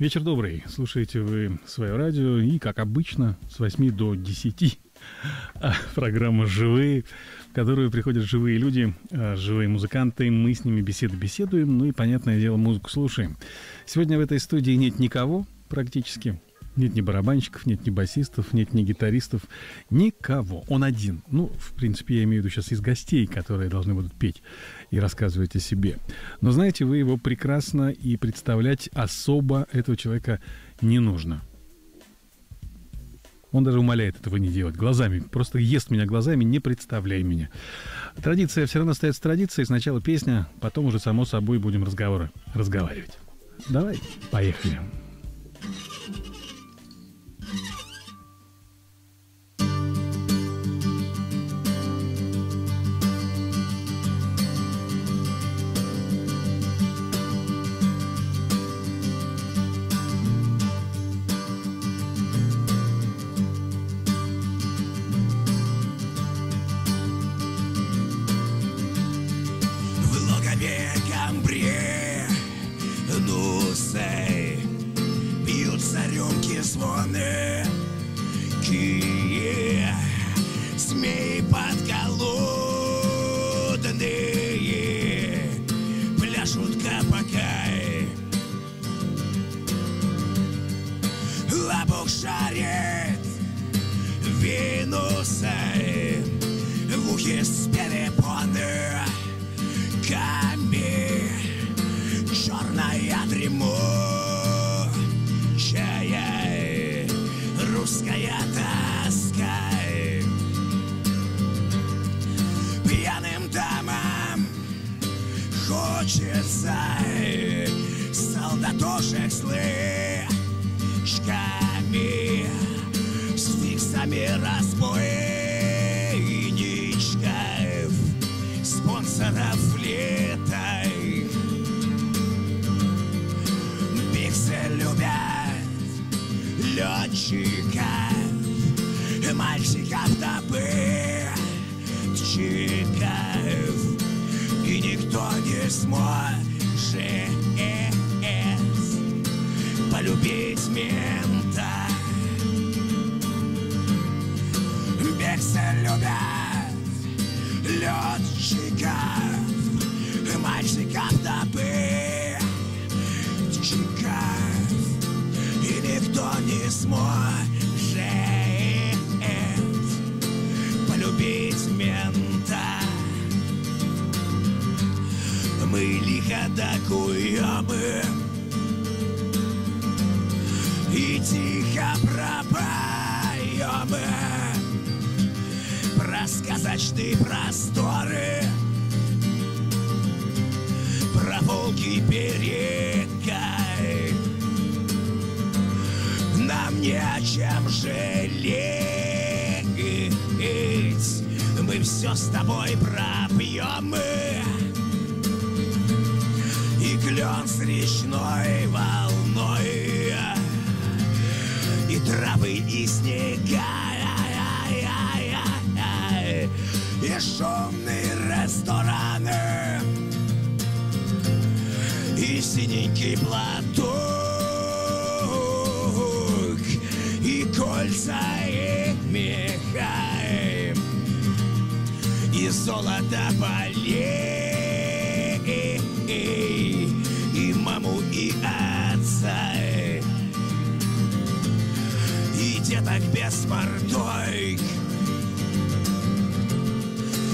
Вечер добрый. Слушаете вы свое радио и, как обычно, с 8 до 10 а, программа «Живые», в которую приходят живые люди, а, живые музыканты. Мы с ними беседы беседуем, ну и, понятное дело, музыку слушаем. Сегодня в этой студии нет никого практически. Нет ни барабанщиков, нет ни басистов, нет ни гитаристов, никого. Он один. Ну, в принципе, я имею в виду сейчас из гостей, которые должны будут петь и рассказывать о себе. Но знаете, вы его прекрасно и представлять особо этого человека не нужно. Он даже умоляет этого не делать глазами. Просто ест меня глазами, не представляй меня. Традиция все равно остается традицией. Сначала песня, потом уже, само собой, будем разговоры разговаривать. Давай, поехали. с речной волной. И травы, и снега И шумные рестораны. И синенький платок И кольца, и меха И золото полей маму и отца. И деток без мордой,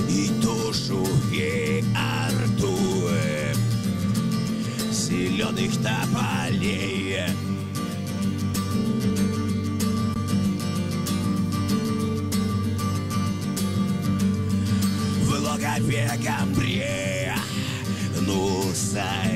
и душу, и арту зеленых тополей. В логове Гамбре, ну, сай.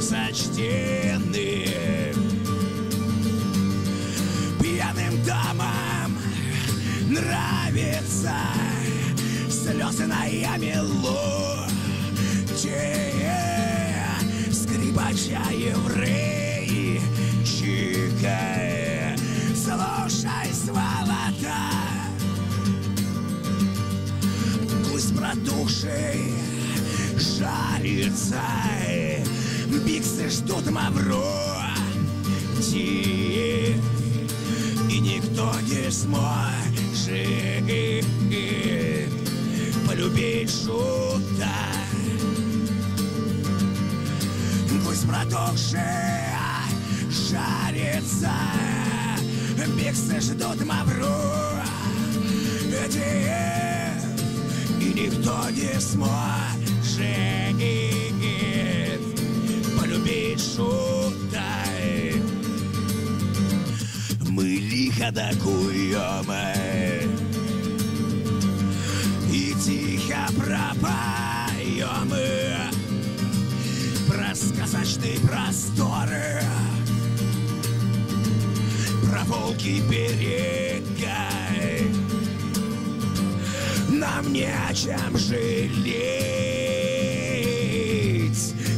сочтены Пьяным дамам нравится Слезы на яме лучи Скрипача евреи чикая Слушай, сволота. Гусь протухший жарится Биксы ждут мавро И никто не сможет Полюбить шута. Гусь протухший жарится Биксы ждут мавро И никто не сможет докуем И тихо пропоем Про сказочные просторы. Про волки берега нам не о чем жалеть.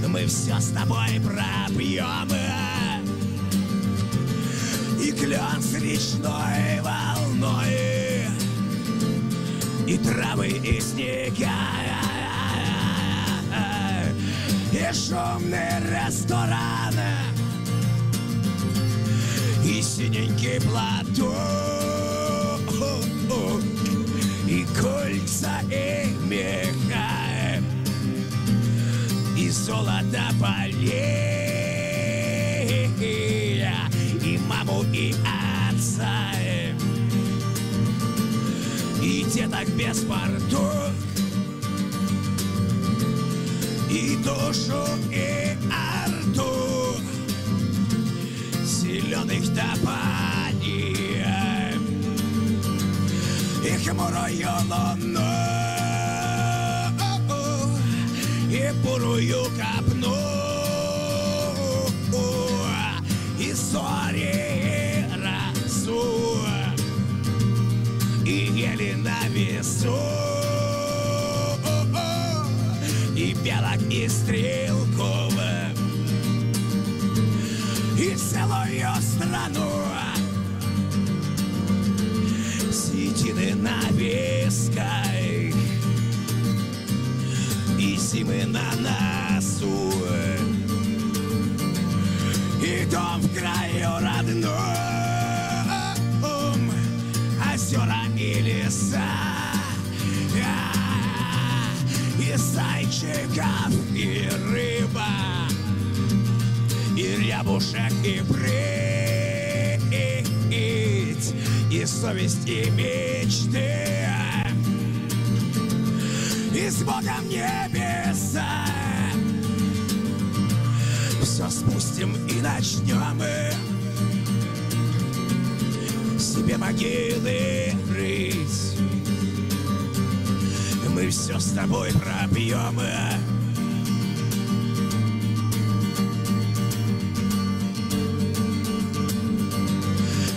Мы все с тобой пропьем клен с речной волной. И травы, и снега. И шумный ресторан И синенький платок. И кольца, и меха, и золото полей, маму, и отца, и деток без порток, и душу, и арту, зеленых топаний и хмурою луну. И бурую копну весу и белок и стрелков и целую страну. Седины на висках И зимы на носу. И дом в краю родном. Озера и леса зайчиков, и рыба И рябушек, и прыть и совесть, и мечты. И с Богом небеса. Все спустим и начнем Себе могилы Мы все с тобой пробьем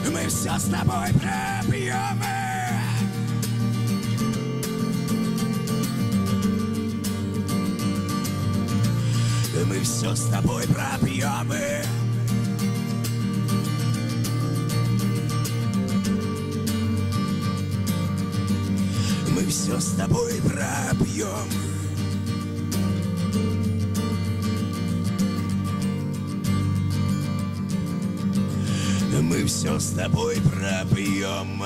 Мы все с тобой пробьем Мы все с тобой пробьем с тобой пробьем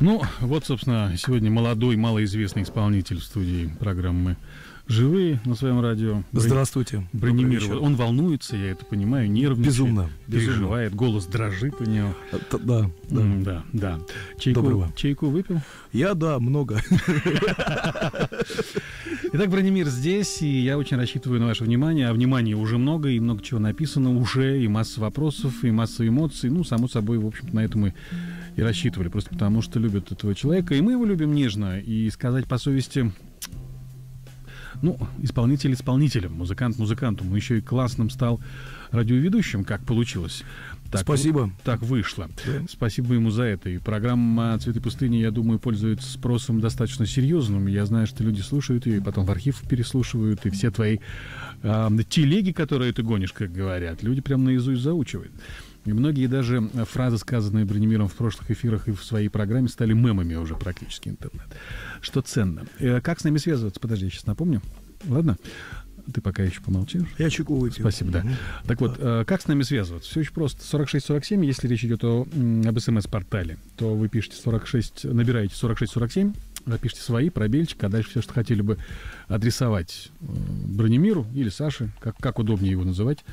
Ну, вот, собственно, сегодня молодой, малоизвестный исполнитель в студии программы «Живые» на своем радио. Здравствуйте. Бронемир. Он волнуется, я это понимаю, нервничает. Безумно. Переживает, безумно. голос дрожит у него. Это, да, да. Mm, да, да. Чайку, Доброго. чайку выпил? Я, да, много. Итак, Бронемир здесь, и я очень рассчитываю на ваше внимание. А внимания уже много, и много чего написано уже, и масса вопросов, и масса эмоций. Ну, само собой, в общем-то, на это мы и рассчитывали, просто потому что любят этого человека, и мы его любим нежно, и сказать по совести, ну, исполнитель исполнителем, музыкант музыкантом, он еще и классным стал радиоведущим, как получилось. Так, Спасибо. Так вышло. Да. Спасибо ему за это. И программа «Цветы пустыни», я думаю, пользуется спросом достаточно серьезным. Я знаю, что люди слушают ее, и потом в архив переслушивают, и все твои э, телеги, которые ты гонишь, как говорят, люди прям наизусть заучивают. И многие даже фразы, сказанные Бронемиром в прошлых эфирах и в своей программе, стали мемами уже практически интернет. Что ценно. Э, как с нами связываться? Подожди, я сейчас напомню. Ладно? Ты пока еще помолчишь. Я чеку выпью. Спасибо, да. Мгм. Так вот, э, как с нами связываться? Все очень просто. 4647, если речь идет о, об смс-портале, то вы пишете 46, набираете 4647, э, пишите свои, пробельчик, а дальше все, что хотели бы адресовать э, Бронемиру или Саше, как, как удобнее его называть.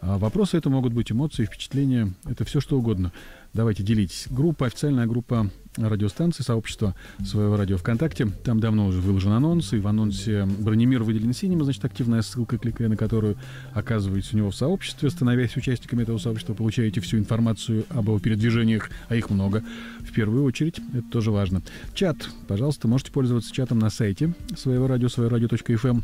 А вопросы это могут быть эмоции, впечатления, это все что угодно. Давайте делитесь. Группа, официальная группа радиостанции, сообщество своего радио ВКонтакте. Там давно уже выложен анонс, и в анонсе Бронемир выделен синим, значит, активная ссылка, кликая на которую оказываетесь у него в сообществе, становясь участниками этого сообщества, получаете всю информацию об его передвижениях, а их много. В первую очередь, это тоже важно. Чат, пожалуйста, можете пользоваться чатом на сайте своего радио, своерадио.фм.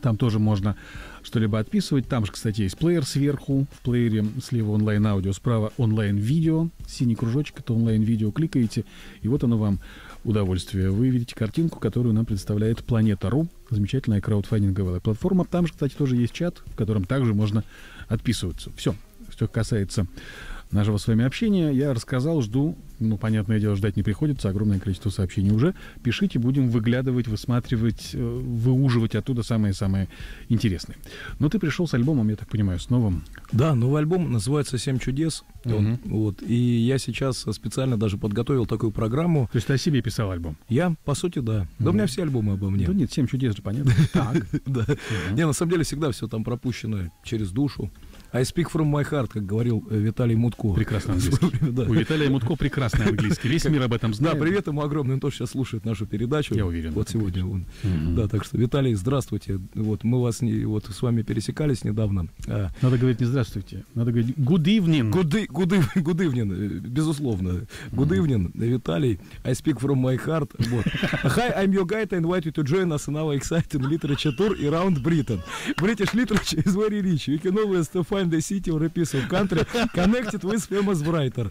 Там тоже можно что-либо отписывать. Там же, кстати, есть плеер сверху. В плеере слева онлайн-аудио, справа онлайн-видео. Синий кружочек — это онлайн-видео. Кликаете, и вот оно вам удовольствие. Вы видите картинку, которую нам представляет Планета.ру. Замечательная краудфандинговая платформа. Там же, кстати, тоже есть чат, в котором также можно отписываться. Все, что касается нашего с вами общения. Я рассказал, жду. Ну, понятное дело, ждать не приходится. Огромное количество сообщений уже. Пишите, будем выглядывать, высматривать, э, выуживать оттуда самые-самые интересные. Но ты пришел с альбомом, я так понимаю, с новым. Да, новый альбом называется «Семь чудес». Он, Мгм. вот, и я сейчас специально даже подготовил такую программу. То есть ты о себе писал альбом? Я, по сути, да. Да у меня все альбомы обо мне. Да нет, семь чудес же, понятно. Так. Да. Не, на самом деле всегда все там пропущено через душу. I speak from my heart, как говорил э, Виталий Мутко. Прекрасно английский. время, да. У Виталия Мутко прекрасный английский. Весь мир об этом Да, знает. привет ему огромный, он тоже сейчас слушает нашу передачу. Я уверен Вот сегодня он. Да, так что, Виталий, здравствуйте. Вот мы вас не, вот с вами пересекались недавно. А, Надо говорить не здравствуйте. Надо говорить good evening. Гуды, гуды, гудывнин, э, безусловно. Гудывнин, Виталий, I speak from my heart. Вот. Hi, I'm your guide. I invite you to join us in our exciting literature tour around Britain. British literature is very rich. You can always to find the city or a piece of country connected with famous writer.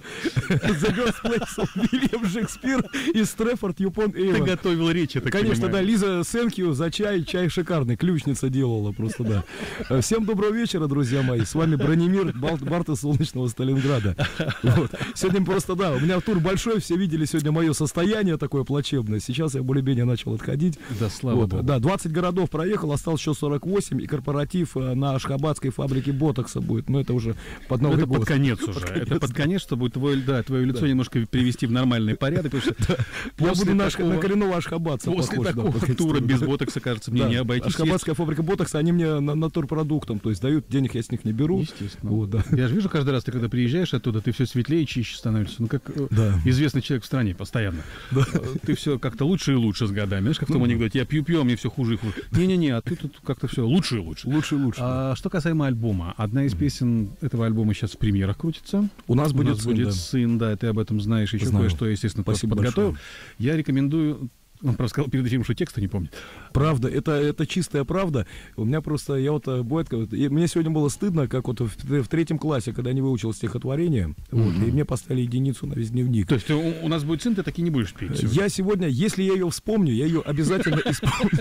the birthplace of William Shakespeare is Stratford upon Ты Avon. готовил речь, так Конечно, да, понимаю. Лиза Сенкью за чай, чай шикарный, ключница делала просто, да. Э, Всем доброго вечера, друзья мои, с вами Бронемир Бал- Барта Солнечного Сталинграда. Вот. Сегодня просто, да, у меня тур большой, все видели сегодня мое состояние такое плачебное, сейчас я более-менее начал отходить. Да, слава Вот, богу. да, 20 городов проехал, осталось еще 48, и корпоратив э, на Ашхабадской фабрике ботокса будет, но это уже под Новый это год. под конец уже. Под Это конец, под конец, чтобы твое, да, твое лицо немножко привести в нормальный порядок. Потому что Я после буду такого- на коренного ашхабадца После похож, да, такого конец тура без да. ботокса, кажется, мне Да, не обойтись. Ашхабадская фабрика ботокса, они мне на, натурпродуктом, то есть дают, денег я с них не беру. Естественно. Вот, да. Я же вижу каждый раз, ты когда приезжаешь оттуда, ты все светлее и чище становишься. Ну, как э, Да. известный человек в стране постоянно. Э, Ты все как-то лучше и лучше с годами. Знаешь, как в том Ну, да. анекдоте, я пью-пью, а мне все хуже и хуже. Не-не-не, а ты тут как-то все лучше и лучше. Лучше и лучше. А, что касаемо альбома, одна из песен этого альбома сейчас в премьерах крутится. У нас У будет нас сын, будет да. сын, да, ты об этом знаешь, еще кое-что, естественно, Спасибо подготовил. большое. Я рекомендую, он просто сказал перед эфиром, что текста не помнит. Правда, это, это чистая правда. У меня просто, я вот, э, бывает, и мне сегодня было стыдно, как вот в, в третьем классе, когда я не выучил стихотворение, вот, и мне поставили единицу на весь дневник. То есть у, у нас будет сын, ты таки не будешь петь. Я сегодня, если я ее вспомню, я ее обязательно исполню.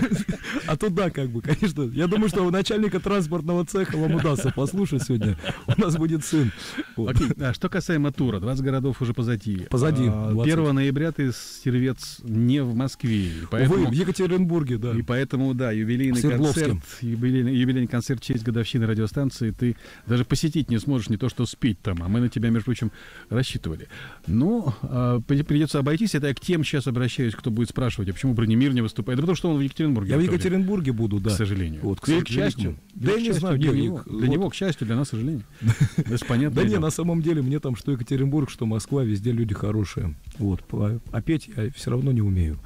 А то да, как бы, конечно. Я думаю, что у начальника транспортного цеха вам удастся послушать сегодня. У нас будет сын. Окей, а что касаемо тура, 20 городов уже позади. Позади, А, 20. 1 ноября ты сервец не в Москве. И Увы, Поэтому, в Екатеринбурге, да. И поэтому, да, юбилейный концерт, юбилейный, юбилейный концерт в честь годовщины радиостанции ты даже посетить не сможешь, не то что спеть там, а мы на тебя, между прочим, рассчитывали. Ну, при- придется обойтись, это я к тем сейчас обращаюсь, кто будет спрашивать, а почему Бронемир не выступает? Да потому что он в Екатеринбурге. Я в Екатеринбурге буду, да. К сожалению. Вот, к Или к счастью. Да я не счастью знаю, Для, не, него, к- для него, к счастью, для нас, к сожалению. Это понятно. Да не, на самом деле мне там что Екатеринбург, что Москва, везде люди хорошие. Вот, а петь я все равно не умею.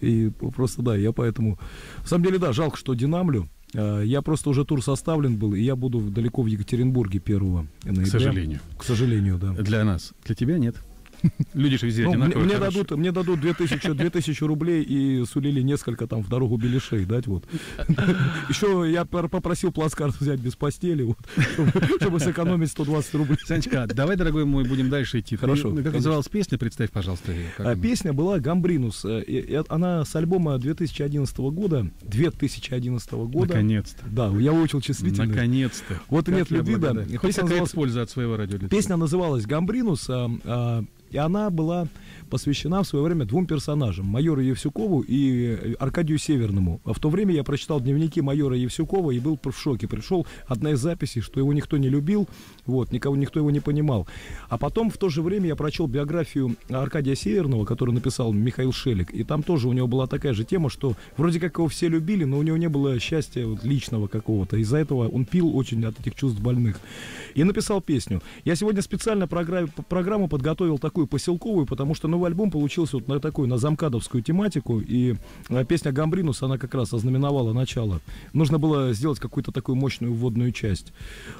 И просто да, я поэтому... На самом деле, да, жалко, что динамлю. А, Я просто уже тур составлен был, и я буду далеко в Екатеринбурге 1 ноября. К сожалению. К сожалению, да. Для нас. Для тебя нет. Люди же везде Ну, мне, одинаковые, мне хорошие. дадут, мне дадут 2000, 2000 рублей и сулили несколько там в дорогу беляшей дать вот. Еще я попросил плацкарт взять без постели, вот, чтобы, чтобы сэкономить 120 рублей. Санечка, давай, дорогой мой, будем дальше идти. Ты- Хорошо, Как конечно. называлась песня? Представь, пожалуйста, А, она? Песня была «Гамбринус». Э, и- и Она с альбома 2011 года. 2011 года. Наконец-то. Да, я выучил числительные. Наконец-то. Вот и Как нет любви, да. Песня Хоть какая-то называлась- польза от своего радио. Песня называлась «Гамбринус», а, а, и она была посвящена в свое время двум персонажам, майору Евсюкову и э, Аркадию Северному. А в то время я прочитал дневники майора Евсюкова и был в шоке. Пришел одна из записей, что его никто не любил, вот, никого, никто его не понимал. А потом в то же время я прочел биографию Аркадия Северного, который написал Михаил Шелик, и там тоже у него была такая же тема, что вроде как его все любили, но у него не было счастья вот личного какого-то. Из-за этого он пил очень от этих чувств больных. И написал песню. Я сегодня специально програ- программу подготовил такую поселковую, потому что новый альбом получился вот на такую, на замкадовскую тематику, и э, песня «Гамбринус», она как раз ознаменовала начало. Нужно было сделать какую-то такую мощную вводную часть.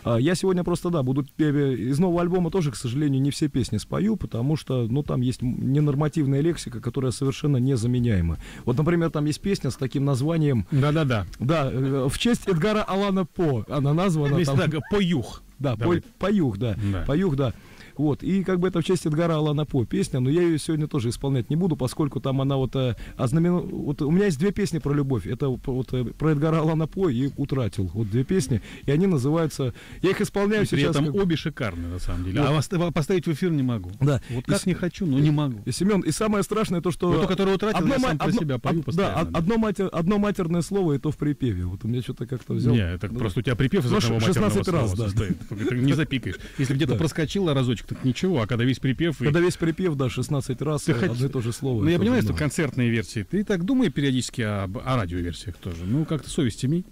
А, Я сегодня просто, да, буду э, из нового альбома тоже, к сожалению, не все песни спою, потому что, ну, там есть ненормативная лексика, которая совершенно незаменяема. Вот, например, там есть песня с таким названием, Да-да-да. да, э, в честь Эдгара Алана По, она названа Весь там. так, поюх. Да, Давай. пой- поюх, да. Да. Поюх, да. Вот, и как бы это в честь Эдгара Алана По песня, но я ее сегодня тоже исполнять не буду, поскольку там она вот, э, ознамен- вот у меня есть две песни про любовь, это вот э, про Эдгара Алана По и «Утратил», вот две песни, и они называются, я их исполняю И при сейчас. этом как обе шикарные, на самом деле. Вот. А поставить в эфир не могу. Да. Вот И как с- не хочу, но не могу. И, Семен, и самое страшное то, что... Вот ту, которую утратил, я ма- сам про себя пою постоянно, Да, од- да. одно, матер- одно матерное слово, и то в припеве. Вот у меня что-то как-то взял. Не, это Ну, просто у тебя припев из Ну, одного 16 матерного раз, слова да. состоит. Ты не запикаешь. Если где-то Да. проскочило разочек, так ничего, а когда весь припев... и- Когда весь припев, да, 16 раз, Ты э, хоть- одно и то же слово. Ну, я понимаю, что концертные версии. Ты так думай периодически об, о радиоверсиях тоже. Ну, как-то совесть имей.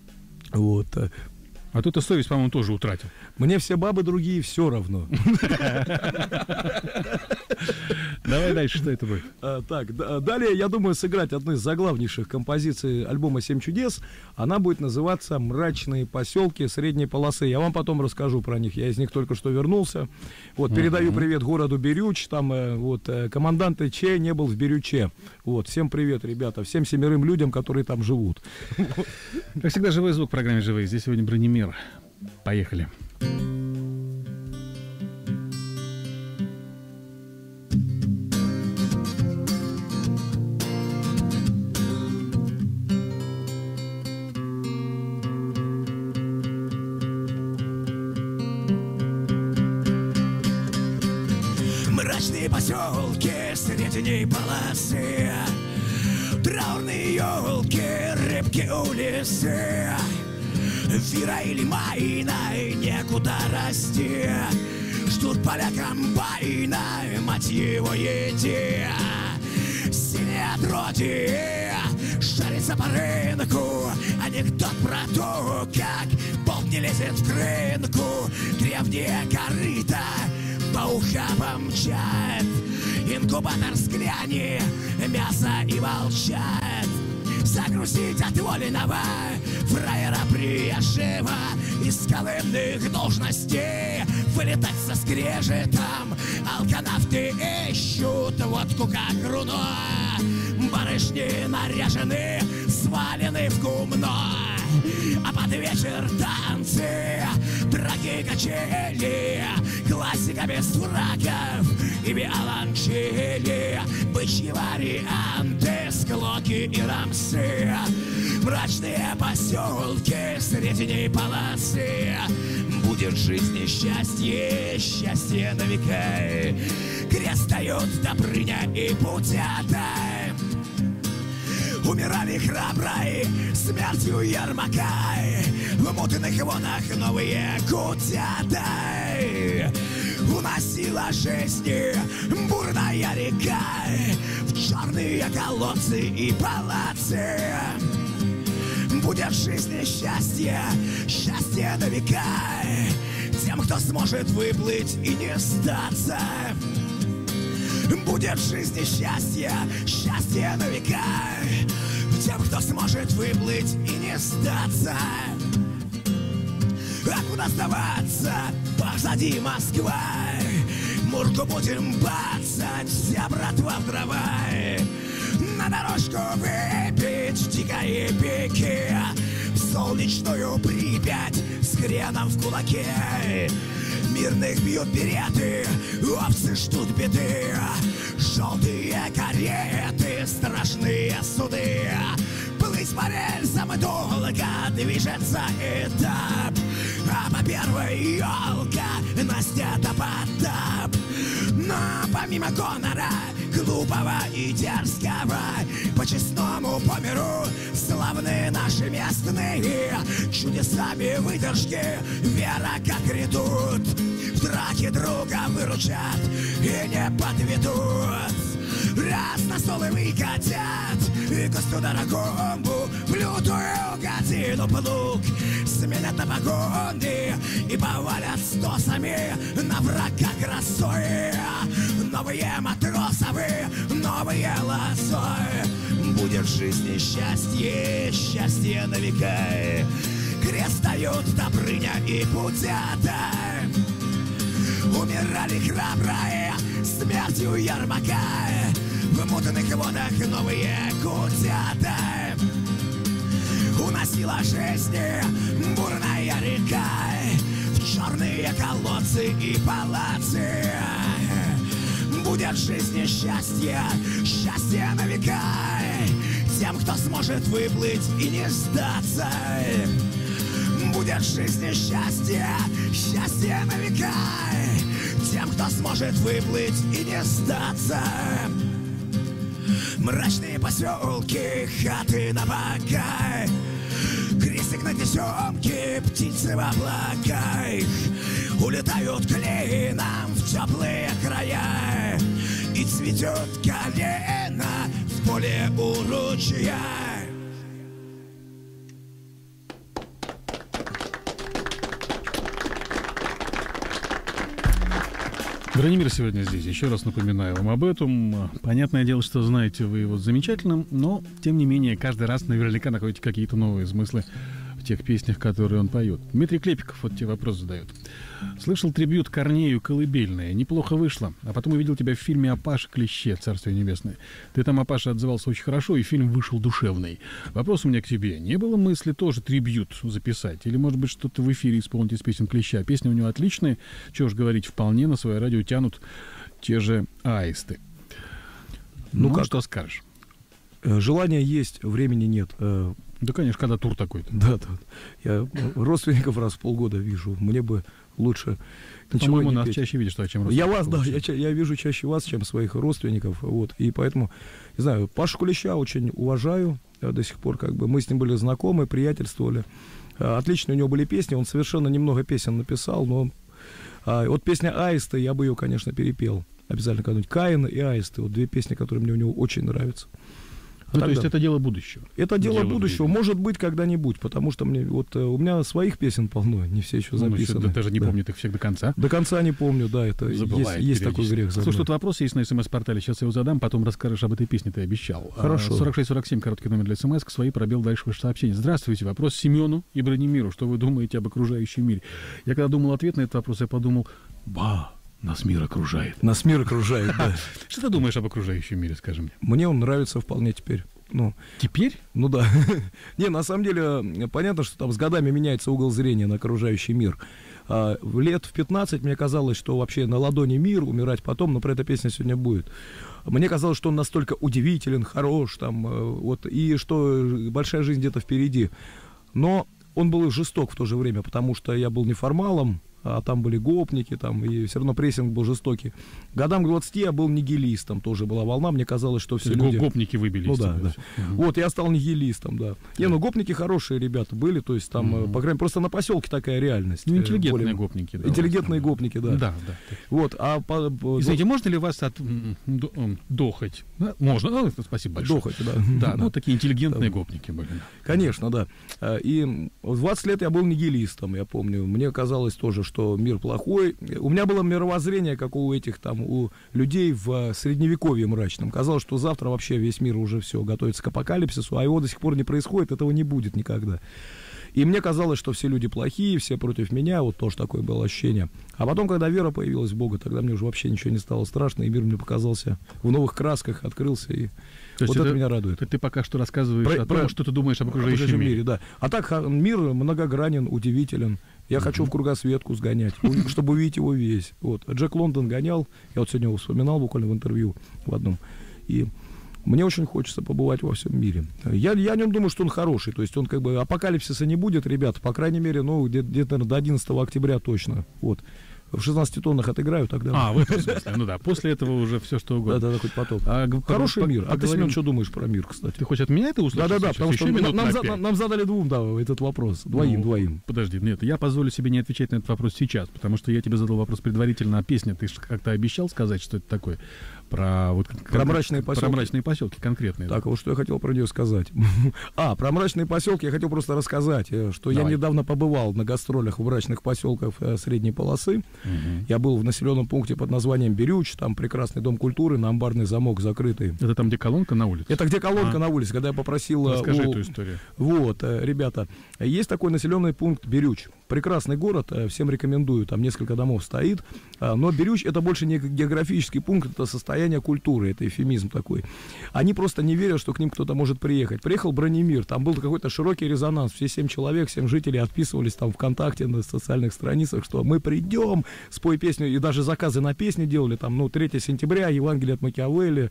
Вот. А то ты совесть, по-моему, тоже утратил. Мне все бабы другие все равно. Давай дальше, что это будет? А, Так, да- далее, я думаю, сыграть одну из заглавнейших композиций альбома «Семь чудес». Она будет называться «Мрачные поселки средней полосы». Я вам потом расскажу про них. Я из них только что вернулся. Вот, передаю привет городу Бирюч. Там э, вот э, командант Че не был в Бирюче. Вот, всем привет, ребята. Всем семерым людям, которые там живут. Как всегда, живой звук в программе «Живые». Здесь сегодня Бронемир. Поехали. Мрачные поселки средней полосы Траурные елки, рыбки улицы Вира или Майна, и некуда расти. Ждут поля комбайна, мать его еди Синие дроти шарится по рынку. Анекдот про то, как болт не лезет в крынку. Древние корыта по ухабам мчат. Инкубатор сгляни, мясо и молчат Загрузить от воленного фраера приезжего Из колымных должностей. Вылетать со скрежетом. Алканавты ищут водку как руно. Барышни наряжены, свалены в гумно. А под вечер танцы, драки качели Классика без фраков и виолончели Бычьи варианты, склоки и рамсы. Мрачные поселки средней полосы Будет жизнь и счастье, счастье на века. Крест дают Добрыня и Путята Умирали храброй смертью Ермака В мутных вонах новые кутята Уносила жизни бурная река черные колодцы и палацы. Будет в жизни счастье, счастье на века. Тем, кто сможет выплыть и не сдаться. Будет в жизни счастье, счастье на века. Тем, кто сможет выплыть и не сдаться. А куда сдаваться? Позади Москва Мурку будем бацать, вся братва в дрова На дорожку выпить дикой пики В солнечную Припять с хреном в кулаке. Мирных бьют береты, овцы ждут беды. Желтые кареты, страшные суды. Плыть по рельсам долго движется этап По первой елка Настя Топотап Но помимо гонора глупого и дерзкого По-честному по миру славны наши местные Чудесами выдержки, вера как редут. В драке друга выручат и не подведут Раз на стол и косту дорогому В лютую годину плуг. Сменят на погоны И повалят стосами На врага красой. Новые матросовы Новые лосой. Будет в жизни счастье Счастье на века. Крест дают Добрыня и Путята Умирали храбрые смертью Ермака В мутных водах новые кутята Уносила жизни бурная река. В черные колодцы и палацы. Будет жизни счастье, счастье на века. Тем, кто сможет выплыть и не сдаться Будет жизни счастье, счастье на века Тем, кто сможет выплыть и не сдаться. Мрачные поселки, хаты на бока Крестик на тесемке, птицы в облаках Улетают клином в теплые края. И цветет колено в поле у ручья Бронимир сегодня здесь. Еще раз напоминаю вам об этом. Понятное дело, что знаете вы его замечательным, но, тем не менее, каждый раз наверняка находите какие-то новые смыслы тех песнях, которые он поет. Дмитрий Клепиков вот тебе вопрос задает. Слышал трибют Корнею «Колыбельная». Неплохо вышло. А потом увидел тебя в фильме о Паше Клеще «Царствие небесное». Ты там о Паше отзывался очень хорошо, и фильм вышел душевный. Вопрос у меня к тебе. Не было мысли тоже трибют записать? Или, может быть, что-то в эфире исполнить из песен Клеща? Песни у него отличные. Чего ж говорить, вполне на свое радио тянут те же аисты. Ну, ну как? что скажешь? Э, желания есть, времени нет. Э, да, конечно, когда тур такой-то. Да, да. Я родственников раз в полгода вижу. Мне бы лучше По-моему, нас петь. чаще видишь, чем Я вас, да, я, я вижу чаще вас, чем своих родственников. Вот. И поэтому, не знаю, Пашу Кулища очень уважаю я до сих пор. Как бы мы с ним были знакомы, приятельствовали. А, отличные у него были песни. Он совершенно немного песен написал, но а, вот песня «Аисты» я бы ее, конечно, перепел. Обязательно когда-нибудь. «Каин» и «Аисты». Вот две песни, которые мне у него очень нравятся. Ну, то есть это дело будущего. Это дело, дело будущего. Будущего. Может быть, когда-нибудь, потому что мне вот э, у меня своих песен полно, не все еще записаны. Ну, еще, даже не да. помнит их всех до конца. До конца не помню, да, это Забывает есть, есть такой грех. Слушай, тут вопрос есть на смс-портале, сейчас я его задам, потом расскажешь об этой песне, ты обещал. Хорошо. 4647, короткий номер для смс, свои пробел дальше ваше сообщение. Здравствуйте, вопрос Семену и Бронемиру. Что вы думаете об окружающем мире? Я когда думал ответ на этот вопрос, я подумал, ба, нас мир окружает. Нас мир окружает, да. Что ты думаешь об окружающем мире, скажи мне? Мне он нравится вполне теперь. Ну, Теперь? Ну да. Не, на самом деле, понятно, что там с годами меняется угол зрения на окружающий мир. А, в лет в 15 мне казалось, что вообще на ладони мир, умирать потом, но про эту песня сегодня будет. Мне казалось, что он настолько удивителен, хорош, там, э, вот, и что большая жизнь где-то впереди. Но он был жесток в то же время, потому что я был неформалом, а там были гопники, там, и все равно прессинг был жестокий. Годам к 20 я был нигилистом, тоже была волна, мне казалось, что все люди... Гопники выбили. Ну да, да. Угу. Вот, я стал нигилистом, да. Не, ну гопники хорошие ребята были, то есть там, угу. по крайней мере, просто на поселке такая реальность. Ну, интеллигентные более... гопники, да. Интеллигентные гопники, да. Да, да. Вот, а... По, Извините, можно ли вас от... дохать? Да? Можно, ну, спасибо большое. Дохать, да. Да, ну, такие интеллигентные гопники были. Конечно, да. И в 20 лет я был нигилистом, я помню. Мне казалось тоже, что что мир плохой. У меня было мировоззрение, как у этих там, у людей в средневековье мрачном. Казалось, что завтра вообще весь мир уже все готовится к апокалипсису, а его до сих пор не происходит, этого не будет никогда. И мне казалось, что все люди плохие, все против меня, вот тоже такое было ощущение. А потом, когда вера появилась в Бога, тогда мне уже вообще ничего не стало страшно, и мир мне показался в новых красках, открылся, и То вот это, меня радует. Ты, ты пока что рассказываешь Про- о про- том, что ты думаешь об окружающем окружающем мире. мире, да. А так мир многогранен, удивителен. Я хочу в кругосветку сгонять, чтобы увидеть его весь. Вот. Джек Лондон гонял, я вот сегодня его вспоминал буквально в интервью в одном. И мне очень хочется побывать во всем мире. Я, я о нем думаю, что он хороший. То есть он как бы апокалипсиса не будет, ребят. По крайней мере, ну, где- где-то до 11 октября точно. Вот. В 16 тоннах отыграю тогда. А, в этом смысле. Ну да, после этого уже все что угодно. Да, да, хоть потом. А, Хороший по- мир. А ты, Семен, что думаешь про мир, кстати? Ты хочешь от меня это услышать? Да, да, да, сейчас? потому что нам, на за- задали двум, да, этот вопрос. Двоим, Ну, двоим. Подожди, нет, я позволю себе не отвечать на этот вопрос сейчас, потому что я тебе задал вопрос предварительно, а песня, ты же как-то обещал сказать, что это такое? Про, вот, Про мрачные Про поселки. мрачные поселки конкретные. Так, а вот что я хотел про нее сказать. А, про мрачные поселки я хотел просто рассказать, э, что я Давай. недавно побывал на гастролях в мрачных поселках э, средней полосы. Мгм. Я был в населенном пункте под названием Берюч, там прекрасный дом культуры, на амбарный замок закрытый. Это там, где колонка на улице? Это где колонка А. на улице, когда я попросил... э, Расскажи у- эту историю. Вот, ребята, есть такой населенный пункт Берюч. Прекрасный город, всем рекомендую, там несколько домов стоит. А, Но Берюч это больше не географический пункт, это состояние культуры, это эфемизм такой. Они просто не верят, что к ним кто-то может приехать. Приехал Бронемир, там был какой-то широкий резонанс, все семь человек, семь жителей отписывались там ВКонтакте на социальных страницах, что мы придем, спой песню, и даже заказы на песни делали, там, ну, 3 сентября, Евангелие от Макиавелли,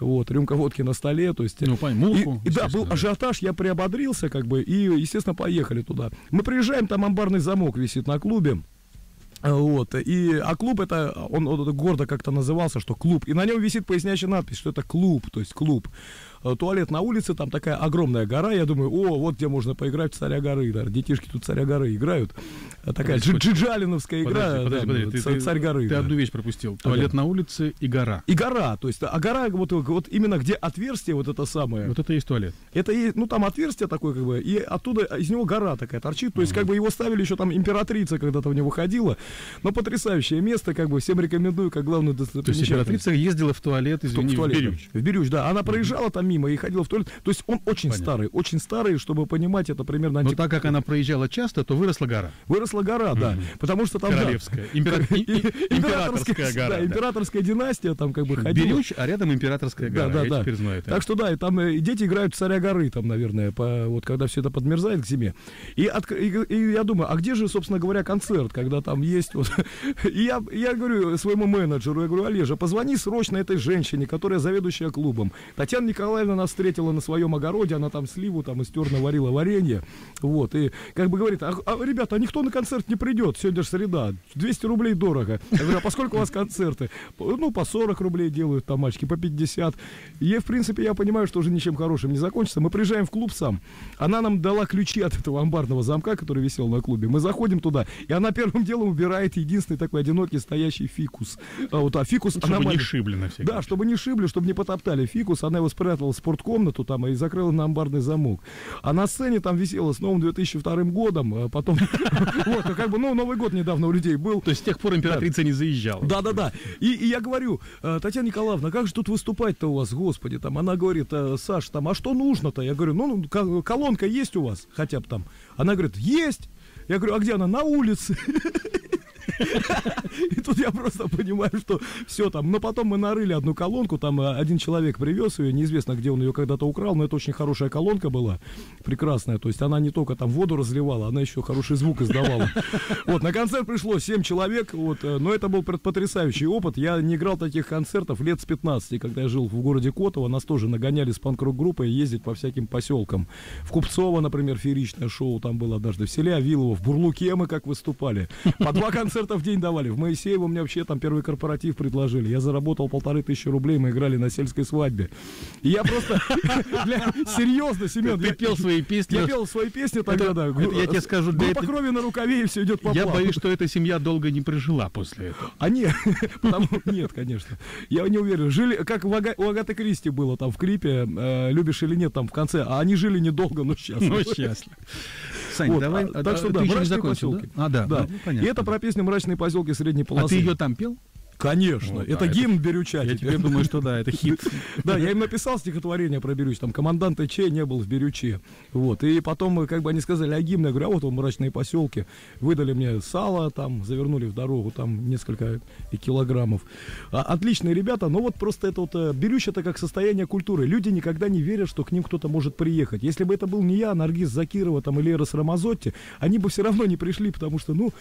вот, рюмка водки на столе, то есть... Ну, понятно, музыку, И, и да, был ажиотаж, я приободрился, как бы, и, естественно, поехали туда. Мы приезжаем, там амбарный замок висит на клубе. А, Вот, и, а клуб это, он, он гордо как-то назывался, что клуб, и на нем висит поясняющая надпись, что это клуб, то есть клуб. А, Туалет на улице, там такая огромная гора, я думаю, о, вот где можно поиграть в царя горы, да, детишки тут царя горы играют. А Такая джиджалиновская игра, Подожди, да, подожди, ты- ца- ты- царь горы. Ты да. одну вещь пропустил. Туалет на улице и гора. И гора, то есть, а гора, вот, вот именно где отверстие вот это самое, Вот это и есть туалет. это и, ну там отверстие такое, как бы, и оттуда из него гора такая торчит. То есть, как бы его ставили еще там императрица когда-то в него ходила. Но потрясающее место, как бы всем рекомендую, как главную То есть достопримечательность. императрица ездила в туалет, В ту- извини, в в туалет, Берюч. В Берюч, да. Она проезжала там мимо и ходила в туалет. То есть он очень Понятно. старый, очень старый, чтобы понимать, это примерно... Но анти- так как она проезжала часто, то выросла гора. Выросла гора, да. Потому что там... да, Королевская. Импера- и- и- Императорская гора. Да, да. императорская династия там как бы ходила. Берюч, а рядом императорская Да, гора. да, Я да. теперь знаю это. Так что да, и там э, и дети играют в царя горы, там, наверное, по, вот когда все это подмерзает к зиме. И, от- и, и я думаю, а где же, собственно говоря, концерт, когда там есть вот. И я, я говорю своему менеджеру, я говорю, Олежа, позвони срочно этой женщине, которая заведующая клубом. Татьяна Николаевна нас встретила на своем огороде, она там сливу там из терна варила варенье. Вот, и как бы говорит, а, а, ребята, а никто на концерт не придет, сегодня же среда, 200 рублей дорого. Я говорю, а поскольку у вас концерты? Ну, по 40 рублей делают там мальчики, по 50. И, в принципе, я понимаю, что уже ничем хорошим не закончится. Мы приезжаем в клуб сам. Она нам дала ключи от этого амбарного замка, который висел на клубе. Мы заходим туда, и она первым делом убирает единственный такой одинокий стоящий фикус. А вот, а фикус, Чтобы она не шибли на всякий да, чтобы не шибли, чтобы не потоптали фикус. Она его спрятала в спорткомнату там и закрыла на амбарный замок. А на сцене там висела с новым 2002 годом. а Потом, вот, ну, как бы, ну, Новый год недавно у людей был. То есть с тех пор императрица не заезжала. Да, да, да. И, я говорю, «Э, Татьяна Николаевна, как же тут выступать-то у вас, господи, там, она говорит, «Э, Саш, там, а что нужно-то? Я говорю, ну, ну, ко- колонка есть у вас, хотя бы там. Она говорит, есть. Я говорю, а где она? На улице. И тут я просто понимаю, что все там. Но потом мы нарыли одну колонку, там э, один человек привез ее, неизвестно, где он ее когда-то украл, но это очень хорошая колонка была, прекрасная. То есть она не только там воду разливала, она еще хороший звук издавала. Вот, на концерт пришло 7 человек, вот, э, но это был потрясающий опыт. Я не играл таких концертов лет с 15, когда я жил в городе Котово, нас тоже нагоняли с панк группой ездить по всяким поселкам. В Купцово, например, фееричное шоу там было однажды, в селе Авилово, в Бурлуке мы как выступали. По два концерта в день давали. В Моисеево мне вообще там первый корпоратив предложили. Я заработал полторы тысячи рублей, мы играли на сельской свадьбе. И я просто... Серьезно, Семен. Ты пел свои песни. Я пел свои песни тогда, да. я тебе скажу, Группа крови на рукаве, и все идет по Я боюсь, что эта семья долго не прожила после этого. А нет, потому нет, конечно. Я не уверен. Жили, как у Агаты Кристи было там в клипе, э, любишь или нет, там в конце. А они жили недолго, но счастливо. Ну, счастлив. Сань, Вот, давай. а, а, так что а, да, ты еще не закончил, да? поселки. А, да. Да. ну, И понятно. это про песню «Мрачные поселки средней А полосы». ты ее там пел? Конечно, Вот, это да, гимн Берюча Я теперь. думаю, что да, это хит. Да, я им написал стихотворение про Берюч, там командант Че не был в Берюче. Вот. И потом, как бы они сказали о гимне, я говорю, а вот он мрачные поселки. Выдали мне сало, там, завернули в дорогу, там несколько килограммов. А, отличные ребята, но вот просто это вот э, Берюч это как состояние культуры. Люди никогда не верят, что к ним кто-то может приехать. Если бы это был не я, Наргиз Закирова там, или Эрос Рамазотти, они бы все равно не пришли, потому что, ну,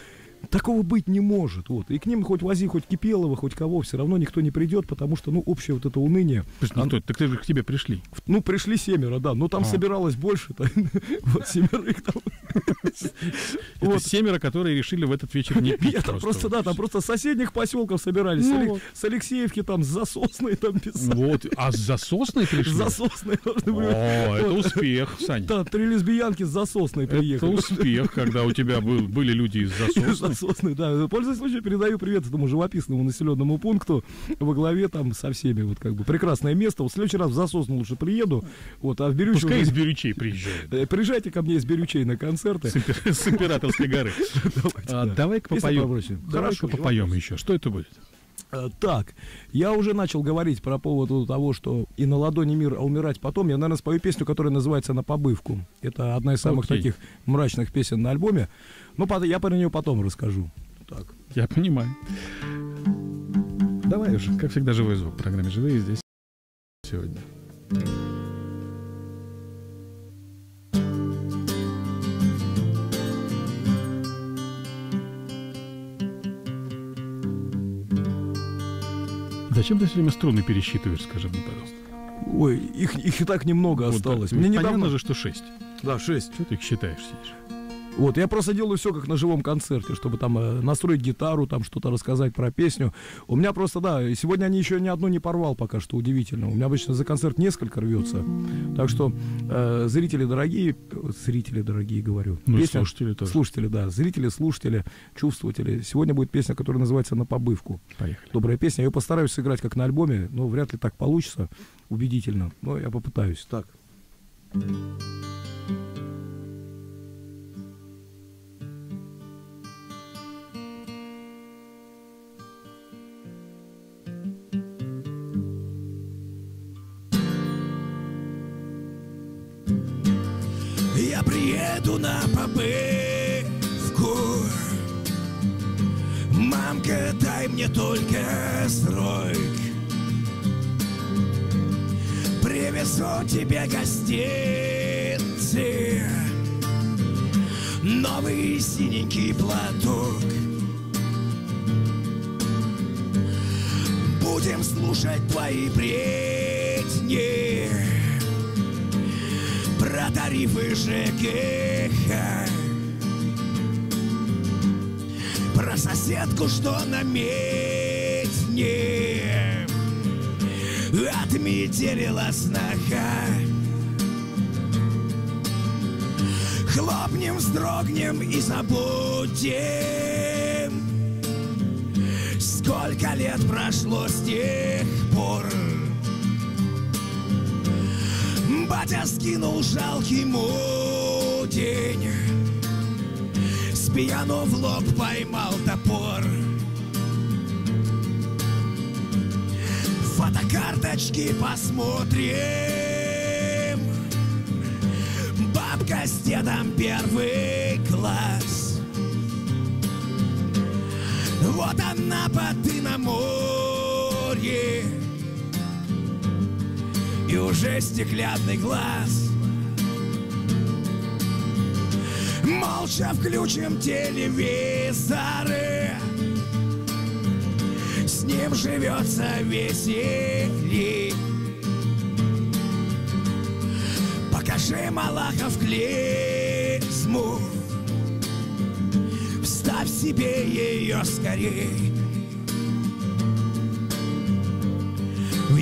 Такого быть не может. Вот. И к ним хоть вози, хоть Кипелова, хоть кого, все равно никто не придет, потому что, ну, общее вот это уныние. Слушай, ну, кто это? Так ты же к тебе пришли. Ну, пришли семеро, да, но там А. собиралось больше, вот семерых там. Это Вот. семеро, которые решили в этот вечер не пить. Просто, да, там просто с соседних поселков собирались. Ну С. С Алексеевки там, с Засосной там писали. Вот, а с засосной С пришли? Засосной должны О, это успех, Саня. Да, три лесбиянки с Засосной Это приехали. успех, когда у тебя был, были люди из засосной. Засосной, да. Пользуясь случаем, передаю привет этому живописному населенному пункту во главе там со всеми, вот как бы, прекрасное место. Вот в следующий раз в Засосну лучше приеду, вот, а в Берючи Пускай уже- из Бирючей приезжают. Э, Приезжайте ко мне из Берючей на концерты. С импер- с императорской горы. А, да. Давай-ка попоем. Хорошо, попоем еще. Что это будет? Э, Так, я уже начал говорить про поводу того, что и на ладони мир, а умирать потом. Я, наверное, спою песню, которая называется «На побывку». Это одна из самых Окей. таких мрачных песен на альбоме. Ну, я про нее потом расскажу. Так. Я понимаю. Давай уже, как всегда, живой звук в программе «Живые» здесь сегодня. Зачем ты все время струны пересчитываешь, скажи мне, пожалуйста? Ой, их, их и так немного Вот, осталось. ведь Мне понятно недавно... же, что шесть. Да, шесть. Что ты их считаешь, сидишь? Вот, я просто делаю все как на живом концерте, чтобы там э, настроить гитару, там что-то рассказать про песню. У меня просто, да, сегодня они еще ни одну не порвал пока что, удивительно. У меня обычно за концерт несколько рвется. Так что, э, зрители дорогие, зрители дорогие, говорю. Ну Песня- слушатели тоже. Слушатели, да, зрители, слушатели, чувствователи. Сегодня будет песня, которая называется «На побывку». Поехали. Добрая песня. Я ее постараюсь сыграть как на альбоме, но вряд ли так получится убедительно. Но я попытаюсь. Так. Я приеду на побывку Мамка, дай мне только срок Привезу тебе гостинцы Новый синенький платок. Будем слушать твои бредни про тарифы ЖКХ Про соседку, что на медне Отметелила сноха Хлопнем, вздрогнем и забудем Сколько лет прошло с тех пор Батя скинул жалкий мудень. С пьяну в лоб поймал топор. Фотокарточки посмотрим. Бабка с дедом первый класс. Вот она поты на море и уже стеклянный глаз. Молча включим телевизоры, с ним живется веселей. Покажи Малахов клизму, вставь себе ее скорей.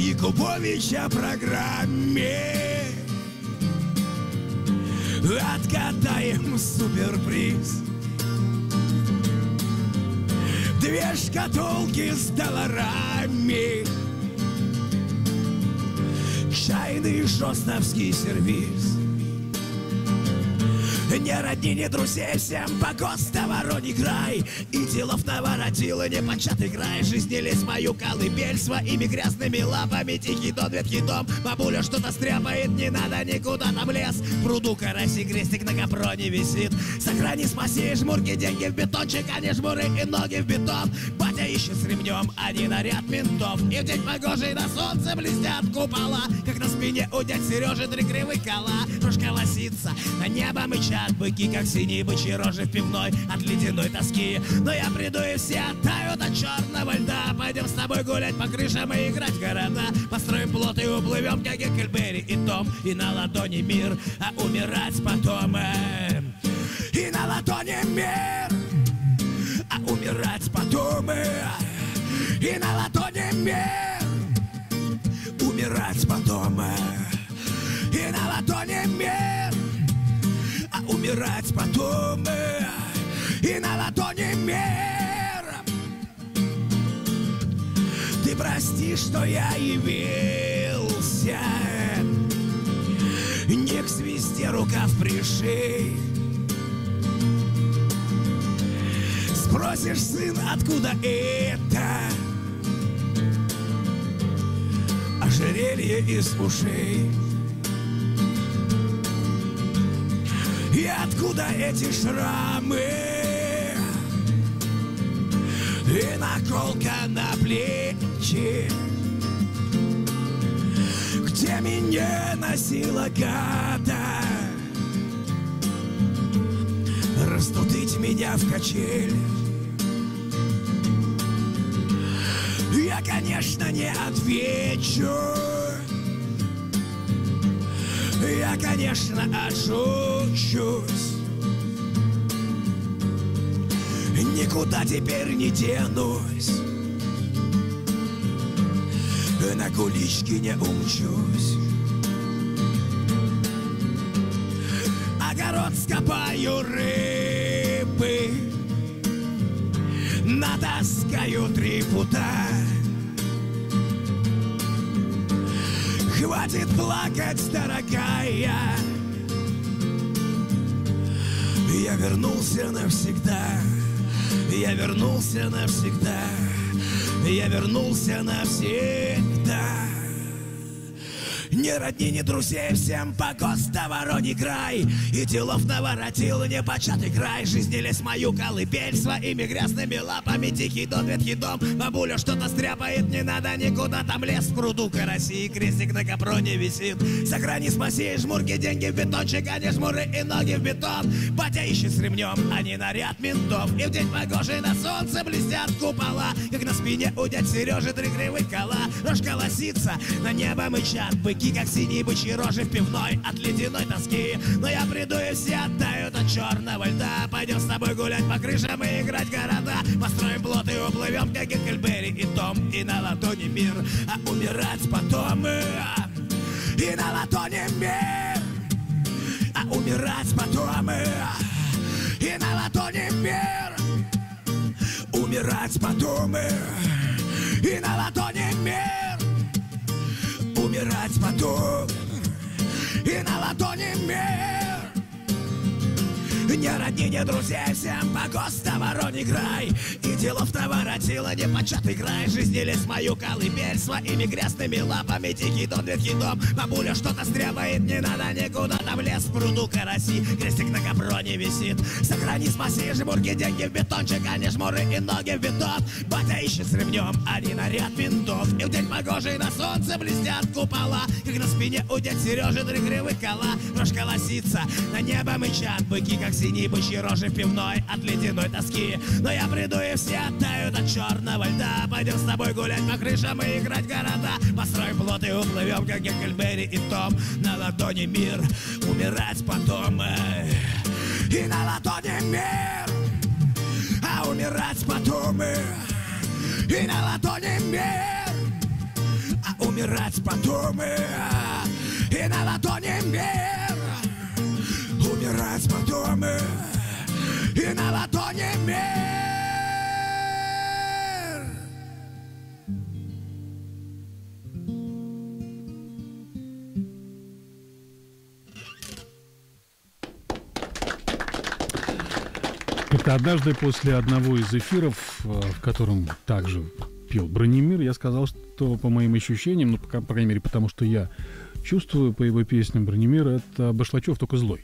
Якубовича программе. Отгадаем суперприз. Две шкатулки с долларами. Чайный шостовский сервиз Не родни, не друзей, всем погост на вороний край И делов наворотила, не початый край Жизни лезь мою колыбель Своими грязными лапами. Тихий дон, ветхий дом. Бабуля что-то стряпает, не надо никуда там лес пруду караси, крестик на капроне висит. Сохрани, спаси, жмурки, деньги в бетончик А не жмуры и ноги в бетон Батя ищет с ремнем, не наряд ментов. И в день погожий на солнце блестят купола. Как на спине у дядь Сережи три кривых кола. Рожка лосится, на небо мычат быки Как синие бычьи рожи в пивной от ледяной тоски. Но я приду и все оттают от черного льда. Пойдем с тобой гулять по крышам и играть в города. Построим плот и уплывем, как Геккельберри и Том И на ладони мир, а умирать потом э. И на ладони мир, умирать э. И на ладони мир, умирать э. И на ладони мир, а умирать э. И на ладони мир Ты прости, что я явился Не к звезде рукав пришей Спросишь, сын, откуда это? Ожерелье из ушей И откуда эти шрамы? И наколка на плечи Где меня носила гада Растудить меня в качель Я, конечно, не отвечу. Я, конечно, отшучусь Никуда теперь не денусь. На кулички не умчусь. Огород скопаю рыбы. Натаскаю три пута Хватит плакать, дорогая. Я вернулся навсегда. Я вернулся навсегда. Я вернулся навсегда ни родни, ни друзей, всем погост вороний край И делов наворотил непочатый край Жизни лезь мою колыбель Своими грязными лапами Тихий дом, ветхий дом. Бабуля что-то стряпает, не надо никуда Там лес в пруду караси Крестик на капроне висит. Сохрани, спаси, жмурки, деньги в бетончик А не жмуры и ноги в бетон. Батя ищет с ремнем, а не наряд ментов. И в день погожий на солнце блестят купола. Как на спине у дядь Сережи три кривых кола. Рожка лосится, на небо мычат быки как синие бычьи рожи в пивной от ледяной тоски Но я приду и все оттают от черного льда. Пойдем с тобой гулять по крышам и играть города. Построим плот и уплывем, как Геккельберри и Том И на ладони мир, а умирать потом И на ладони мир, а умирать потом И на ладони мир, умирать потом И на ладони мир умирать потом. И на ладони мир Не родни, не друзей, всем погост вороний край И делов наворотила непочатый край Жизни лезь мою колыбель Своими грязными лапами Тихий дом, ветхий дом. Бабуля что-то стряпает, не надо никуда Там лес в пруду караси. Крестик на капроне висит. Сохрани, спаси, жмурки, деньги в бетончик А не жмуры и ноги в бетон Батя ищет с ремнем, не наряд ментов. И в день погожий на солнце блестят купола. Как на спине у дядь Сережи три кривых кола. Рожка лосится, на небо мычат Быки, как синие бычьи рожи пивной От ледяной тоски Но я приду и все оттают от черного льда Пойдем с тобой гулять по крышам и играть города Построим плот и уплывем, как Геккельберри и Том На ладони мир, умирать потом. И на ладони мир, а умирать потом. И на ладони мир, а умирать потом. И на ладони мир, умирать э. И на ладони мир что однажды после одного из эфиров, э, в котором также пел Бронемир, я сказал, что по моим ощущениям, ну, по, по крайней мере, потому что я чувствую по его песням Бронемир, это Башлачев только злой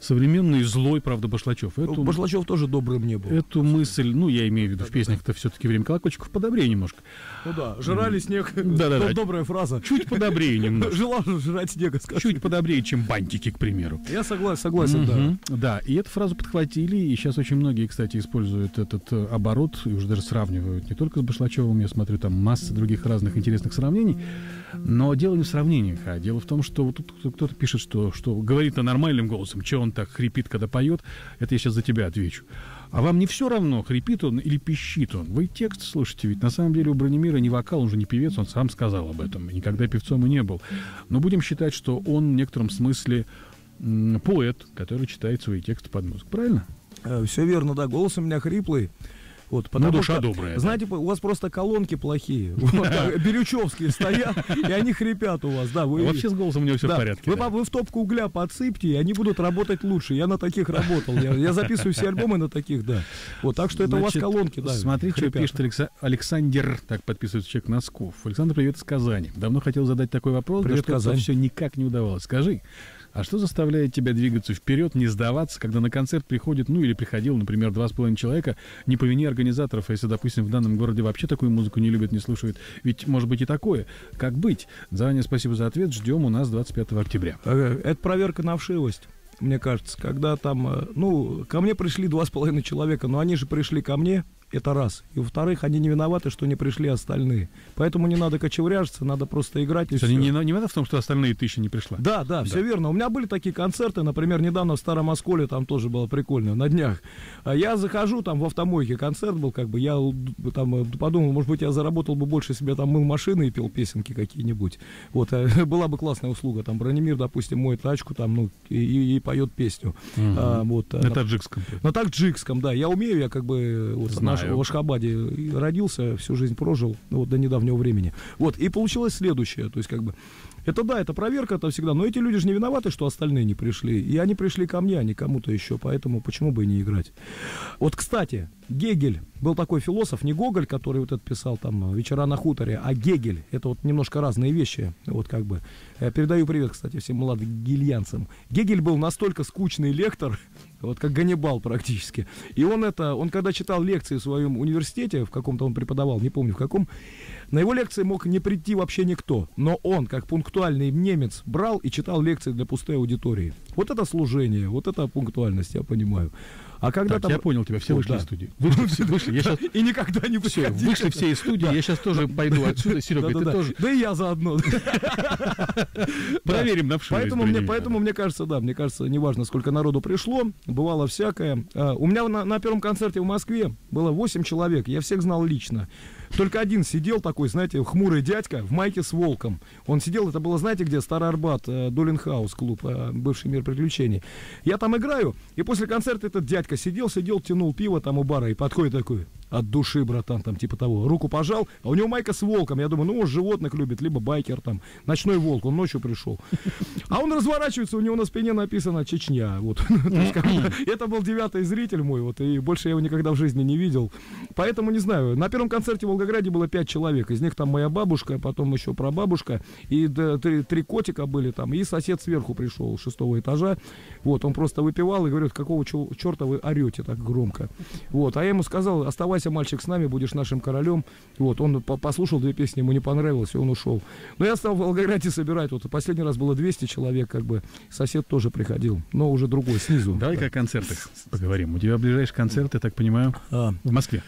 современный злой, правда, Башлачев. Эту, Башлачев тоже добрым не был. Эту мысль, ну, я имею в виду, в песнях-то все-таки время колокольчиков подобрее немножко. Ну да, жрали снег. Да-да-да. Добрая фраза. Чуть подобрее немножко. Желал жрать снега, скажи. Чуть подобрее, чем бантики, к примеру. Я согласен, согласен, да. Да, и эту фразу подхватили, и сейчас очень многие, кстати, используют этот э, оборот, и уже даже сравнивают не только с Башлачевым, я смотрю, там масса других разных интересных сравнений. Но дело не в сравнениях, а дело в том, что вот тут кто-то пишет, что, что говорит на нормальным голосом, что он так хрипит, когда поет, это я сейчас за тебя отвечу. А вам не все равно, хрипит он или пищит он? Вы текст слушайте, ведь на самом деле у Бронемира не вокал, он же не певец, он сам сказал об этом, никогда певцом и не был. Но будем считать, что он в некотором смысле поэт, который читает свои тексты под музыку. Правильно? Э, все верно, да. Голос у меня хриплый. Вот, ну, потому ну, душа что, добрая. Знаете, да. у вас просто колонки плохие. Бирючевские стоят, и они хрипят у вас. Да, вы, Вообще с голосом у него все в порядке. Вы, в топку угля подсыпьте, и они будут работать лучше. Я на таких работал. Я, записываю все альбомы на таких, да. Вот, так что это у вас колонки, да. Смотри, что пишет Александр, так подписывается человек Носков. Александр, привет из Казани. Давно хотел задать такой вопрос, привет, Казань. все никак не удавалось. Скажи, а что заставляет тебя двигаться вперед, не сдаваться, когда на концерт приходит, ну или приходил, например, два с половиной человека, не по вине организаторов, а если, допустим, в данном городе вообще такую музыку не любят, не слушают? Ведь может быть и такое. Как быть? Заранее спасибо за ответ. Ждем у нас 25 октября. Это проверка на вшивость мне кажется, когда там, э, ну, ко мне пришли два с половиной человека, но они же пришли ко мне, это раз. И во-вторых, они не виноваты, что не пришли остальные. Поэтому не надо кочевряжиться, надо просто играть и все. Они не, не в том, что остальные тысячи не пришла? Да, да, да, все верно. У меня были такие концерты, например, недавно в Старом Осколе, там тоже было прикольно, на днях. А я захожу, там в автомойке концерт был, как бы, я там э, подумал, может быть, я заработал бы больше себе там мыл машины и пел песенки какие-нибудь. Вот, э, была бы классная услуга. Там Бронемир, допустим, моет тачку, там, ну, и, и, поет песню. Угу. А, вот, на таджикском. На таджикском, да. Я умею, я как бы вот, Знаю наш, в Ашхабаде родился, всю жизнь прожил, вот до недавнего времени. Вот, и получилось следующее, то есть как бы, это да, это проверка, это всегда, но эти люди же не виноваты, что остальные не пришли, и они пришли ко мне, а не кому-то еще, поэтому почему бы и не играть. Вот, кстати, Гегель был такой философ, не Гоголь, который вот это писал там «Вечера на хуторе», а Гегель, это вот немножко разные вещи, вот как бы. Я передаю привет, кстати, всем молодым гильянцам. Гегель был настолько скучный лектор, вот как Ганнибал практически. И он это, он когда читал лекции в своем университете, в каком-то он преподавал, не помню в каком, на его лекции мог не прийти вообще никто. Но он, как пунктуальный немец, брал и читал лекции для пустой аудитории. Вот это служение, вот это пунктуальность, я понимаю. А когда так, там... я понял тебя, все вышли да. из студии. Вышли, все, вышли. Я сейчас... И никогда не все, Вышли все из студии, я сейчас тоже пойду отсюда, Серега, ты тоже. Да и я заодно. Проверим на. Поэтому мне, поэтому мне кажется, да, мне кажется, неважно, сколько народу пришло, бывало всякое. А, у меня на, на первом концерте в Москве было 8 человек, я всех знал лично. Только один сидел такой, знаете, хмурый дядька в майке с волком. Он сидел, это было, знаете где, Старый Арбат, э, Долинхаус клуб, э, бывший мир приключений. Я там играю, и после концерта этот дядька сидел, сидел, тянул пиво там у бара, и подходит такой, от души, братан, там, типа того. Руку пожал, а у него майка с волком. Я думаю, ну, может, животных любит, либо байкер там, ночной волк, он ночью пришел. А он разворачивается, у него на спине написано Чечня. Вот. Это был девятый зритель мой, вот, и больше я его никогда в жизни не видел. Поэтому, не знаю, на первом концерте в Волгограде было пять человек. Из них там моя бабушка, потом еще прабабушка, и три котика были там, и сосед сверху пришел, шестого этажа. Вот, он просто выпивал и говорит, какого черта вы орете так громко. Вот, а я ему сказал, оставайся оставайся, мальчик, с нами, будешь нашим королем. Вот, он послушал две песни, ему не понравилось, и он ушел. Но я стал в Волгограде собирать. Вот последний раз было 200 человек, как бы. Сосед тоже приходил, но уже другой, снизу. Давай-ка о концертах поговорим. У тебя ближайший концерт, я так понимаю, а. в Москве.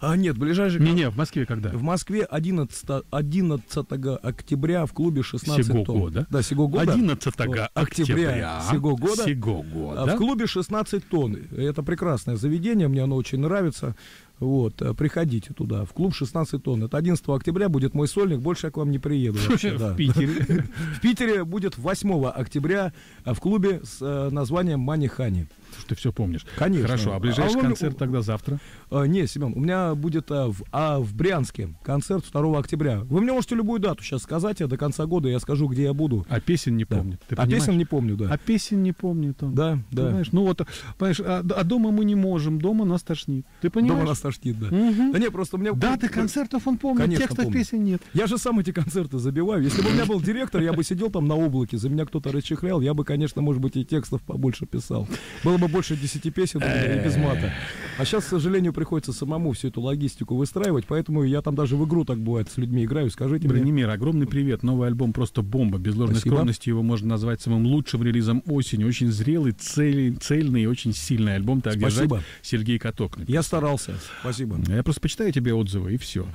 А, нет, ближайший... Не-не, в Москве когда? В Москве 11, 11 октября в клубе 16 Сего тонн. года? Да, сего года. 11 октября, октября сего года. Сего года. В клубе 16 тонн. Это прекрасное заведение, мне оно очень нравится. Вот, э, приходите туда, в клуб 16 тонн. Это 11 октября будет мой сольник, больше я к вам не приеду. Вообще, В да. Питере. В Питере будет 8 октября э, в клубе с э, названием Мани Хани. Ты все помнишь. Конечно. Хорошо, а ближайший А он- концерт тогда завтра? Э, не, Семен, у меня будет э, в, а, в Брянске концерт 2 октября. Вы мне можете любую дату сейчас сказать, а до конца года я скажу, где я буду. А песен не Да. помнит. Ты а понимаешь? песен не помню, да. А песен не помнит он. Да, да. Понимаешь? Ну вот, понимаешь, а, а дома мы не можем, дома нас тошнит. Ты понимаешь? Дома нас тошнит, да. Мгм. Да не, просто мне... Даты концертов он помнит, Конечно, текстов помню. песен нет. Я же сам эти концерты забиваю. Если бы у меня был директор, я бы сидел там на облаке, за меня кто-то расчехлял, я бы, конечно, может быть, и текстов побольше писал. Было бы больше 10 песен и без мата. А сейчас, к сожалению, приходится самому всю эту логистику выстраивать, поэтому я там даже в игру так бывает с людьми играю. Скажите мне. Бронемир, огромный привет. Новый альбом просто бомба. Без ложной Спасибо. скромности его можно назвать самым лучшим релизом осени. Очень зрелый, цельный, цельный и очень сильный альбом. Так Спасибо. держать. Сергей Каток. написал. Я старался. Спасибо. Я просто почитаю тебе отзывы, и все.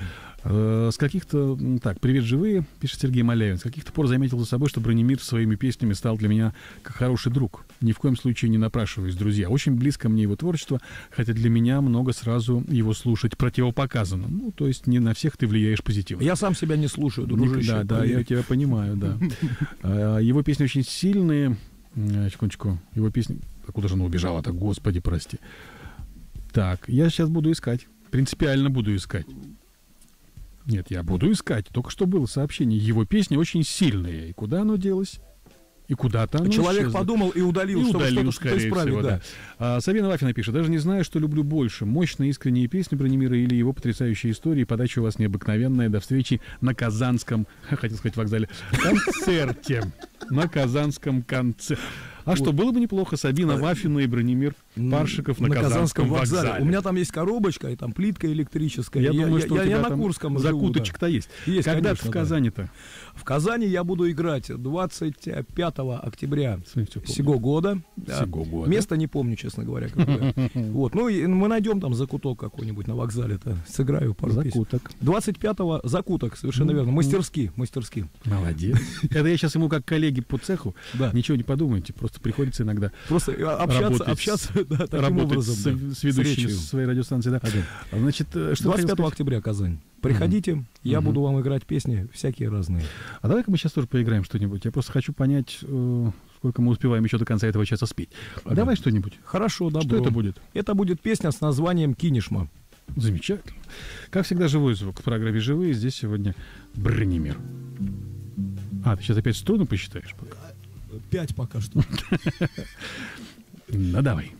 С каких-то... Так, привет, живые, пишет Сергей Малявин. С каких-то пор заметил за собой, что Бронемир своими песнями стал для меня как хороший друг. Ни в коем случае не напрашиваюсь, друзья. Очень близко мне его творчество, хотя для меня много сразу его слушать противопоказано. Ну, то есть не на всех ты влияешь позитивно. Я сам себя не слушаю, дружище. Да, да, поверь. я тебя понимаю, да. А, Его песни очень сильные. М, Секундочку. Его песни... А Куда же она убежала-то? Господи, прости. Так, я сейчас буду искать. Принципиально буду искать. Нет, я буду искать. Только что было сообщение. Его песни очень сильные. И куда оно делось? И куда-то оно Человек исчезло. подумал и удалил, И чтобы удалил, что-то скорее исправить. всего, да. да. А, Сабина Вафина пишет, даже не знаю, что люблю больше. Мощные искренние песни Бронемира или его потрясающие истории. Подача у вас необыкновенная. До встречи на Казанском, хотел сказать вокзале, концерте. На Казанском концерте. А что, было бы неплохо Сабина Вафина и Бронемир Паршиков на, Казанском вокзале. У меня там есть коробочка, и там плитка электрическая. я, думаю, что у я, тебя я на Курском живу, да. закуточек-то есть. Есть, Когда конечно, ты в да. Казани-то? В Казани я буду играть 25 октября сего года. Да. Сего года. Место не помню, честно говоря. Вот. Ну, и мы найдем там закуток какой-нибудь на вокзале-то. Сыграю пару. Закуток. 25-го закуток, совершенно верно. Мастерски, мастерски. Молодец. Это я сейчас ему как коллеги по цеху. Да. Ничего не подумайте, просто приходится иногда Просто э, общаться, Работать общаться да, таким работать образом. с, да, с ведущими речью. своей радиостанции. Да. Ага. А, Значит, э, что 25 хотел сказать? октября Казань. Приходите, я Мгм. буду вам играть песни всякие разные. А давай-ка мы сейчас тоже поиграем что-нибудь. Я просто хочу понять, э, сколько мы успеваем еще до конца этого часа спеть. Ага. Давай что-нибудь. Хорошо, добро. Что это будет? Это будет песня с названием «Кинешма». Замечательно. Как всегда, живой звук в программе «Живые». Здесь сегодня Бронемир. А, ты сейчас опять струны посчитаешь пока? Пять пока что. Ну, давай.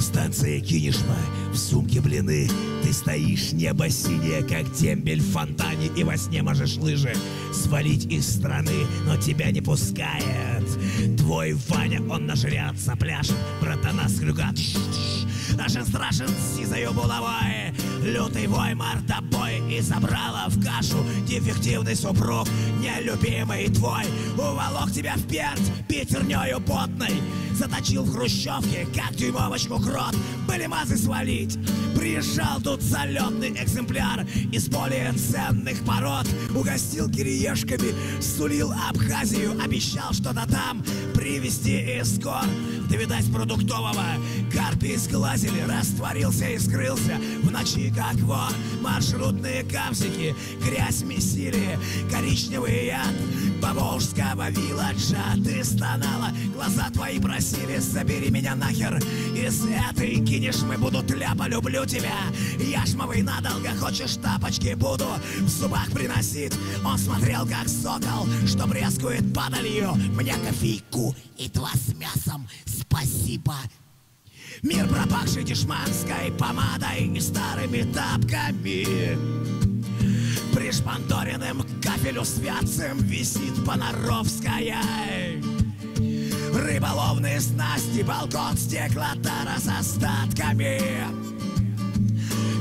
Автостанция Кинешма, в сумке блины. Ты стоишь, небо синее, как дембель в фонтане И во сне можешь лыжи свалить из страны Но тебя не пускает. Твой Ваня, он нажрется, пляшет Братана с крюка. Страшен, страшен, сизою булавой. Лютый вой, мордобой И забрала в кашу Дефективный супруг, нелюбимый твой Уволок тебя в перть пятернёю потной. Заточил в хрущевке, как дюймовочку крот. Были мазы свалить Приезжал тут залетный экземпляр Из более ценных пород. Угостил кириешками Сулил Абхазию Обещал что-то там привезти из гор Да, видать, продуктового Карпи сглазили Растворился и скрылся В ночи, как вор. Маршрутные капсики Грязь месили Коричневый яд Поволжского вилладжа Ты стонала. Глаза твои просили. Забери меня нахер. Из этой кинешь мы будут ляпа Люблю тебя. Яшмовый надолго. Хочешь тапочки буду В зубах приносить? Он смотрел как сокол Что брезгует падалью. Мне кофейку и два с мясом. Спасибо. Мир пропахший дешманской помадой и старыми тапками Пришпандоренным к кафелю святцем висит Понаровская. Рыболовные снасти, балкон стеклотара с остатками.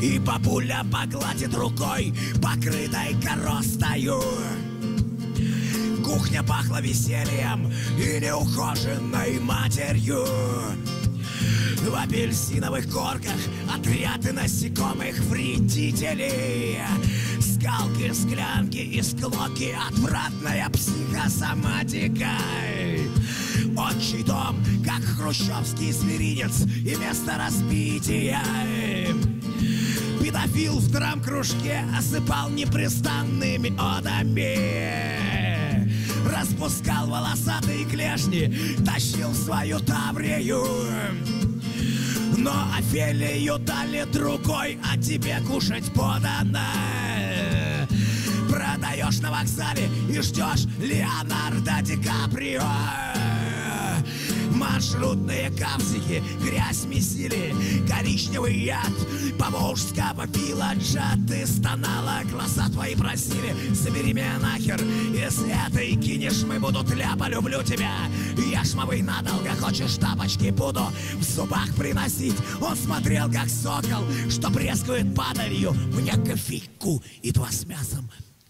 И бабуля погладит рукой, покрытой коростою. Кухня пахла весельем и неухоженной матерью. В апельсиновых корках отряды насекомых вредителей Скалки, склянки и склоки. Отвратная психосоматика. Отчий дом, как хрущевский зверинец И место распития Педофил в драм-кружке осыпал непрестанными одами. Распускал волосатые клешни, тащил свою таврию. Но Офелию дали другой, а тебе кушать подано Продаешь на вокзале и ждешь Леонардо Ди Каприо. Маршрутные капсики, грязь месили, коричневый яд Поволжского пилоджа. Ты стонала, глаза твои просили Забери меня нахер, если ты кинешь Мы будут ляпа, люблю тебя Яшмовый надолго, хочешь тапочки Буду в зубах приносить. Он смотрел, как сокол, что брезгует падалью. Мне кофейку и два с мясом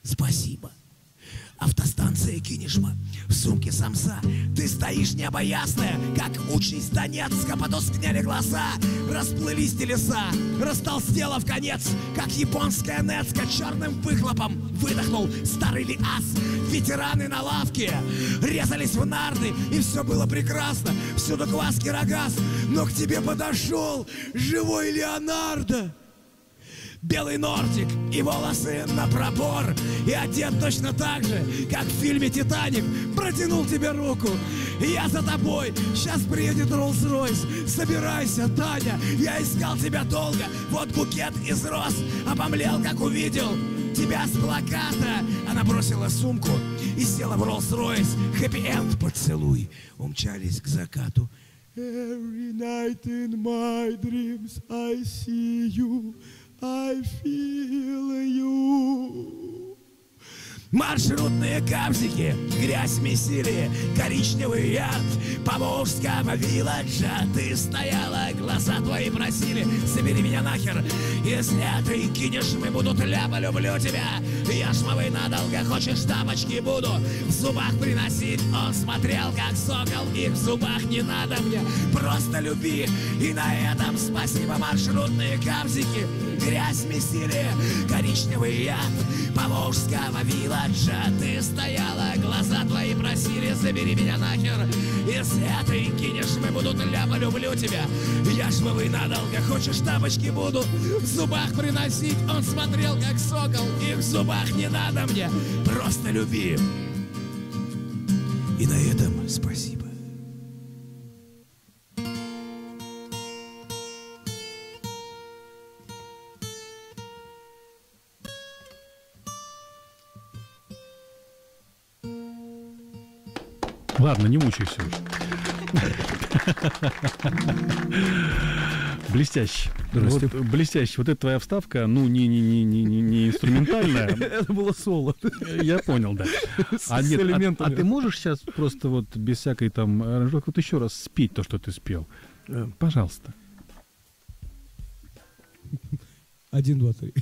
Спасибо. Автостанция Кинешма, в сумке самса. Ты стоишь небо ясное, как участь Донецка. Потускнели глаза, расплылись телеса Растолстела в конец, как японская нецка. Черным выхлопом выдохнул старый лиас Ветераны на лавке резались в нарды И все было прекрасно, всюду квас кирогаз Но к тебе подошел живой Леонардо белый нортик и волосы на пробор. И одет точно так же, как в фильме «Титаник» Протянул тебе руку, я за тобой. Сейчас приедет Роллс-Ройс. Собирайся, Таня, я искал тебя долго. Вот букет из роз. Обомлел, как увидел тебя с плаката. Она бросила сумку и села в Роллс-Ройс. Хэппи-энд поцелуй. Умчались к закату. Every night in my dreams I see you I feel you. Маршрутные капсики, грязь месили, коричневый яд Поволжского вилладжа Ты стояла, глаза твои просили Забери меня нахер, если ты кинешь Мы будут ляпа, люблю тебя. Яшмовый надолго, хочешь тапочки буду В зубах приносить? Он смотрел, как сокол И в зубах не надо мне. Просто люби И на этом спасибо маршрутные капсики Грязь месили, коричневый яд Поволжского вилладжа ты стояла, глаза твои просили, забери меня нахер. Если ты кинешь, мы будут ляпа, люблю тебя. Я швовый надолго, хочешь тапочки буду в зубах приносить. Он смотрел, как сокол, и в зубах не надо мне, просто люби. И на этом спасибо. Ладно, не мучайся уже. Блестяще. Вот, блестяще. Вот эта твоя вставка, ну, не, не, не, не, не, инструментальная. Это было соло. Я понял, да. А, нет, а, а ты можешь сейчас просто вот без всякой там вот еще раз спеть то, что ты спел? Э, пожалуйста. Один, два, три.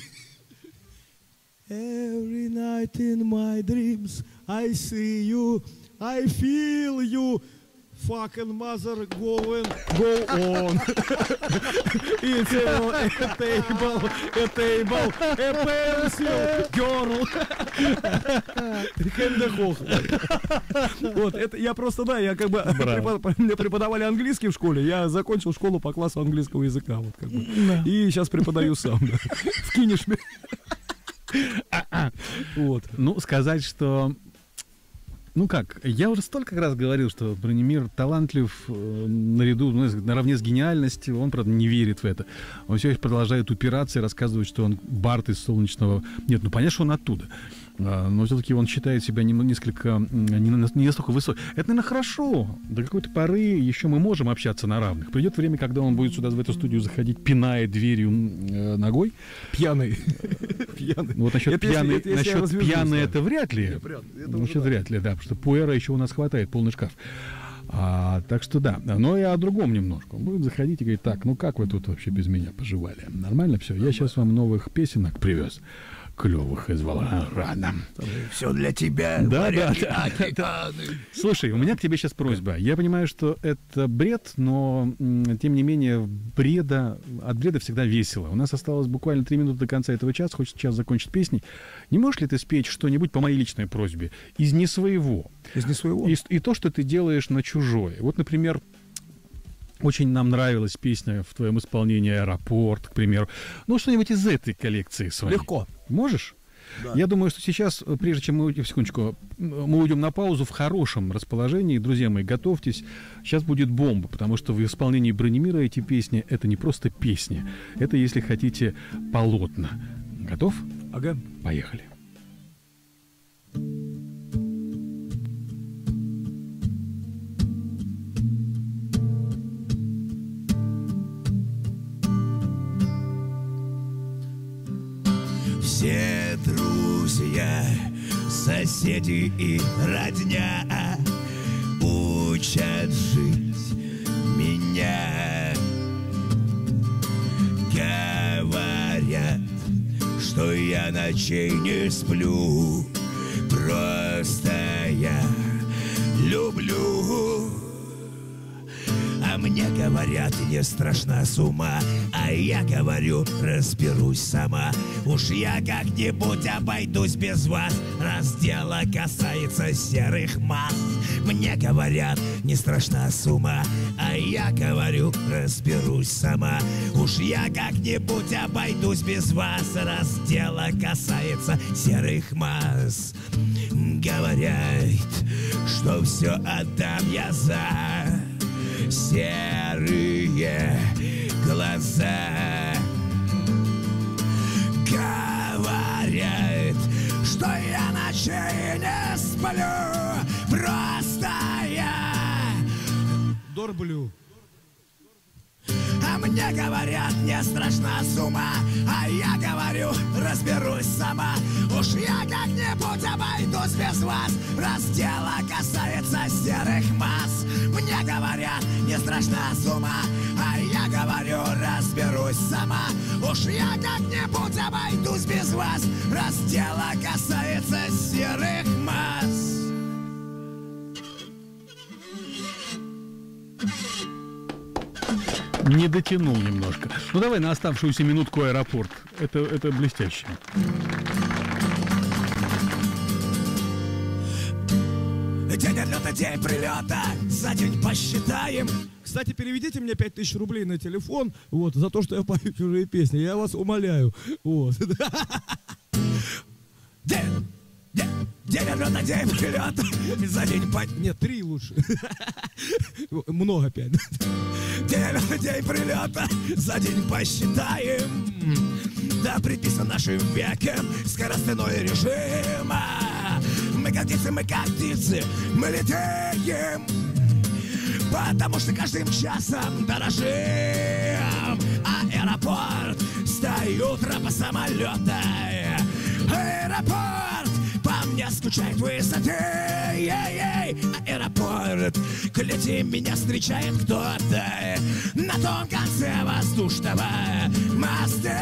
Every night in my dreams I see you I feel you fucking mother going go on. It's a, table, a table, a pencil, girl. Вот, это я просто, да, я как бы, мне преподавали английский в школе, я закончил школу по классу английского языка, вот как бы. И сейчас преподаю сам, да. В Кинешме. Вот. Ну, сказать, что ну как, я уже столько раз говорил, что Бронемир талантлив э, наряду, ну, наравне с гениальностью, он, правда, не верит в это. Он все еще продолжает упираться и рассказывать, что он Барт из солнечного... Нет, ну понятно, что он оттуда. А, но все-таки он считает себя несколько, не, настолько высоким. Это, наверное, хорошо. До какой-то поры еще мы можем общаться на равных. Придет время, когда он будет сюда, в эту студию заходить, пиная дверью э, ногой. Пьяный. Пьяный. Вот насчет пьяный, насчет пьяный это вряд ли. Насчет вряд ли, да, потому что пуэра еще у нас хватает, полный шкаф. А, так что да, но и о другом немножко. Он будет заходить и говорить, так, ну как вы тут вообще без меня поживали? Нормально все? Я сейчас вам новых песенок привез клевых из Волгограда. Все для тебя. Да, да, да, да. Слушай, у меня к тебе сейчас просьба. Я понимаю, что это бред, но тем не менее бреда, от бреда всегда весело. У нас осталось буквально три минуты до конца этого часа, хочется сейчас закончить песней. Не можешь ли ты спеть что-нибудь по моей личной просьбе из не своего? Из не своего? И, и то, что ты делаешь на чужое. Вот, например, очень нам нравилась песня в твоем исполнении «Аэропорт», к примеру. Ну, что-нибудь из этой коллекции своей. Легко. Можешь? Да. Я думаю, что сейчас, прежде чем мы, секундочку, мы уйдем на паузу в хорошем расположении, друзья мои, готовьтесь, сейчас будет бомба, потому что в исполнении Бронемира эти песни, это не просто песни, это, если хотите, полотна. Готов? Ага. Поехали. Все друзья, соседи и родня. Учат жить меня. Говорят, что я ночей не сплю. Просто я люблю мне говорят, не страшна с ума А я говорю, разберусь сама Уж я как-нибудь обойдусь без вас Раз дело касается серых масс. Мне говорят, не страшна с ума А я говорю, разберусь сама Уж я как-нибудь обойдусь без вас Раз дело касается серых масс. Говорят, что все отдам я за серые глаза. Говорят, что я ночей не сплю Просто я Дорблю а мне говорят, не страшна сумма А я говорю, разберусь сама Уж я как-нибудь обойдусь без вас. Раз дело касается серых масс. Мне говорят, не страшна сумма А я говорю, разберусь сама Уж я как-нибудь обойдусь без вас. Раз дело касается серых масс Не дотянул немножко. Ну давай на оставшуюся минутку аэропорт. Это, это блестяще. День отлета, день прилета, за день посчитаем. Кстати, переведите мне 5000 рублей на телефон, вот, за то, что я пою чужие песни. Я вас умоляю. Вот. День, день, день отлета, день прилета, за день по... Нет, три лучше. Много опять. День, день прилета, за день посчитаем. Да, предписан нашим веком скоростной режим. Мы как птицы, мы как птицы, мы летаем. Потому что каждым часом дорожим Аэропорт, стою по самолета Аэропорт, по мне скучает высоты Эй-эй, Аэропорт, к лети меня встречает кто-то. На том конце воздушного моста.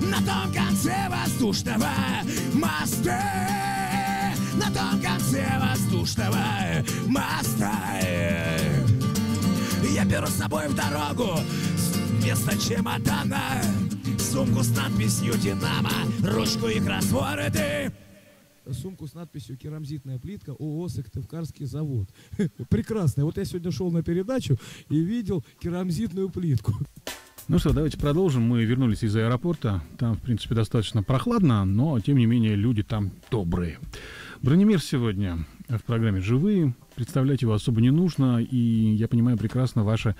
На том конце воздушного моста. На том конце воздушного моста. Я беру с собой в дорогу вместо чемодана. Сумку с надписью «Динамо», ручку и кроссворды. Сумку с надписью «Керамзитная плитка ООО «Сыктывкарский завод». Прекрасно. Вот я сегодня шел на передачу и видел керамзитную плитку. Ну что, давайте продолжим. Мы вернулись из аэропорта. Там, в принципе, достаточно прохладно, но, тем не менее, люди там добрые. Бронемир сегодня в программе «Живые». Представлять его особо не нужно, и я понимаю прекрасно ваше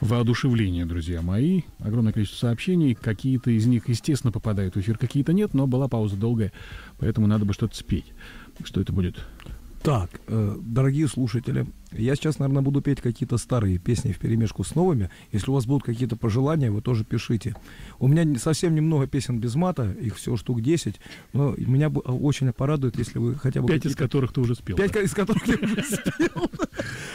воодушевление, друзья мои. Огромное количество сообщений, какие-то из них, естественно, попадают в эфир, какие-то нет, но была пауза долгая, поэтому надо бы что-то спеть. Что это будет? Так, э, дорогие слушатели, Я сейчас, наверное, буду петь какие-то старые песни в перемешку с новыми. Если у вас будут какие-то пожелания, вы тоже пишите. У меня совсем немного песен без мата, их всего штук 10, но меня бы очень порадует, если вы хотя бы... Пять из которых ты уже спел. Пять из которых я уже спел.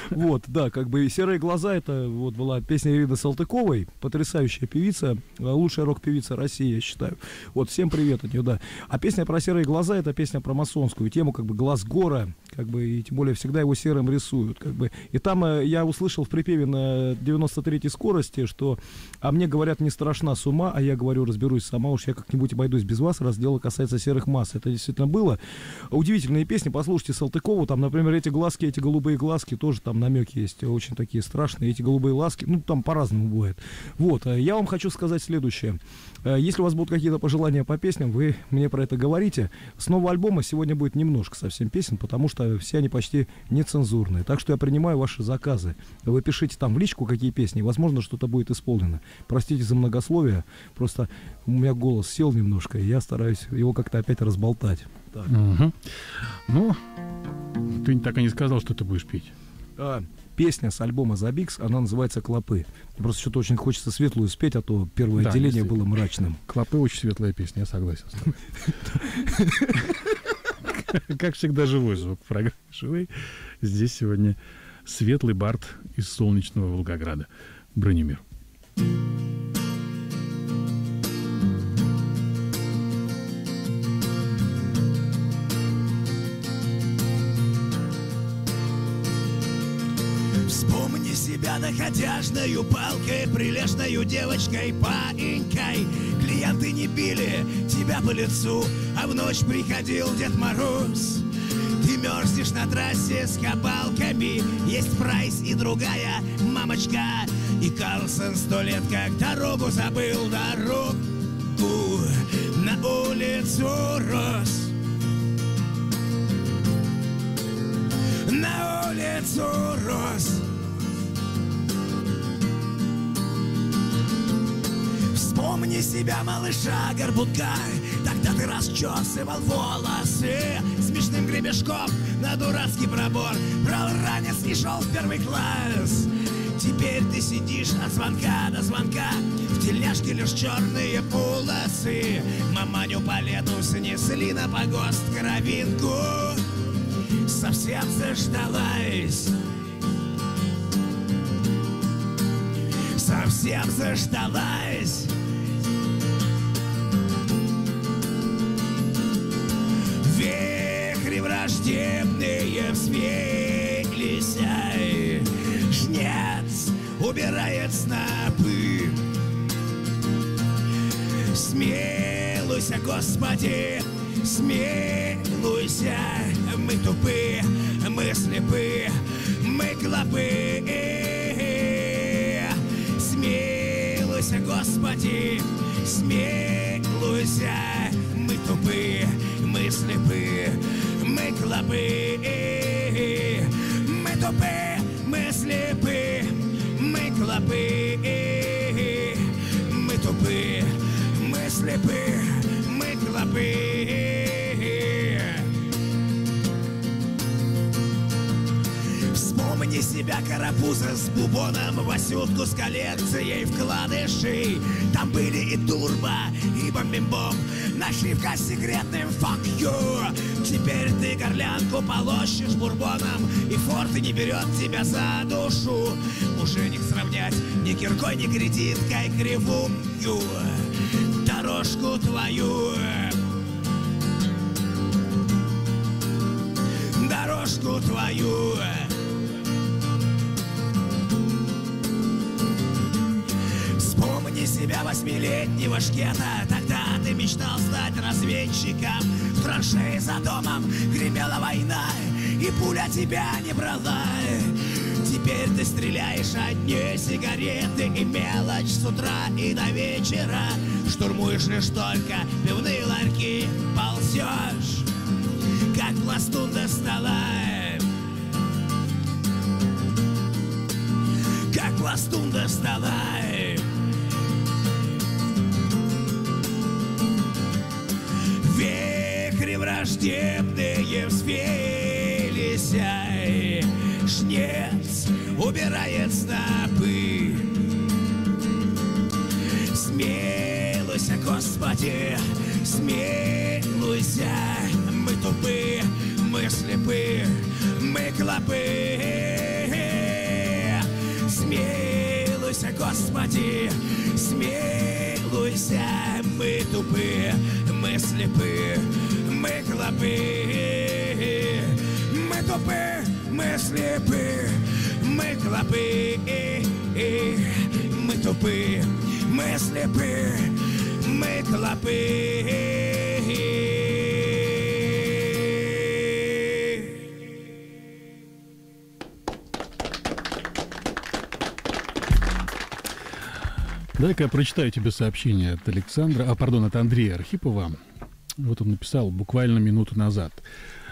Вот, да, как бы «Серые глаза» это вот была песня Ирины Салтыковой, потрясающая певица, э, лучшая рок-певица России, я считаю. Вот, всем привет от нее, да. А песня про «Серые глаза» это песня про масонскую тему, как бы глаз гора, как бы, и тем более всегда его серым рисуют, как бы. И там э, я услышал в припеве на 93-й скорости, что «А мне говорят, не страшна с ума, а я говорю, разберусь сама, уж я как-нибудь обойдусь без вас, раз дело касается серых масс». Это действительно было. Удивительные песни, послушайте Салтыкову, там, например, эти глазки, эти голубые глазки, тоже там намеки есть, очень такие страшные, эти голубые ласки, ну, там по-разному бывает. Вот, э, я вам хочу сказать следующее. Э, Если у вас будут какие-то пожелания по песням, вы мне про это говорите. С нового альбома сегодня будет немножко совсем песен, потому что все они почти нецензурные. Так что я принимаю ваши заказы. Вы пишите там в личку, какие песни, возможно, что-то будет исполнено. Простите за многословие, просто у меня голос сел немножко, и я стараюсь его как-то опять разболтать. Так. Мгм. Ну, ты так и не сказал, что ты будешь петь. А, песня с альбома Забикс, она называется «Клопы». Просто что-то очень хочется светлую спеть, а то первое Да, отделение было мрачным. Клопы очень светлая песня, я согласен с тобой. Как всегда, живой звук в программе «Живой». Здесь сегодня светлый бард из солнечного Волгограда. Бронемир. Вспомни себя доходяжною палкой, прилежною девочкой, паинькой. Клиенты не били тебя по лицу, а в ночь приходил Дед Мороз. Ты мерзнешь на трассе с кабалками, есть прайс и другая мамочка. И Карлсон сто лет как дорогу забыл, дорогу на улицу рос. На улицу рос. Вспомни себя, малыша горбунка. Тогда ты расчесывал волосы Смешным гребешком на дурацкий пробор. Брал ранец и шел в первый класс. Теперь ты сидишь от звонка до звонка. В тельняшке лишь черные полосы. Маманю по лету снесли на погост кровинку Совсем заждалась совсем заждалась. Вихри враждебные взвелись, ай, Жнец убирает снопы. Смилуйся, Господи, смилуйся, мы тупы, мы слепы, мы клопы. Смилуйся, Господи, смилуйся, мы тупы, мы слепы, мы клопы. Мы тупы, мы слепы, мы клопы. Мы тупы, мы слепы, мы клопы. Вспомни себя, карапуза с бубоном Васютку с коллекцией вкладышей Там были и турбо, и бомбим-бом. Нашивка с секретным fuck you Теперь ты горлянку полощешь бурбоном И форт не берет тебя за душу. Уже не сравнять ни киркой, ни кредиткой кривую Дорожку твою. Дорожку твою Восьмилетнего шкета. Тогда ты мечтал стать разведчиком В траншеи за домом гремела война И пуля тебя не брала. Теперь ты стреляешь одни сигареты И мелочь с утра и до вечера. Штурмуешь лишь только пивные ларьки Ползешь, как пластун до стола Как пластун до стола враждебные взвелись ай, Жнец убирает снопы. Смилуйся, Господи, смилуйся Мы тупы, мы слепы, мы клопы. Смилуйся, Господи, смилуйся Мы тупы, мы слепы, мы клопы Мы тупы, мы слепы, мы клопы Мы тупы, мы слепы, мы клопы Дай-ка я прочитаю тебе сообщение от Александра, а, пардон, от Андрея Архипова. Вот он написал буквально минуту назад.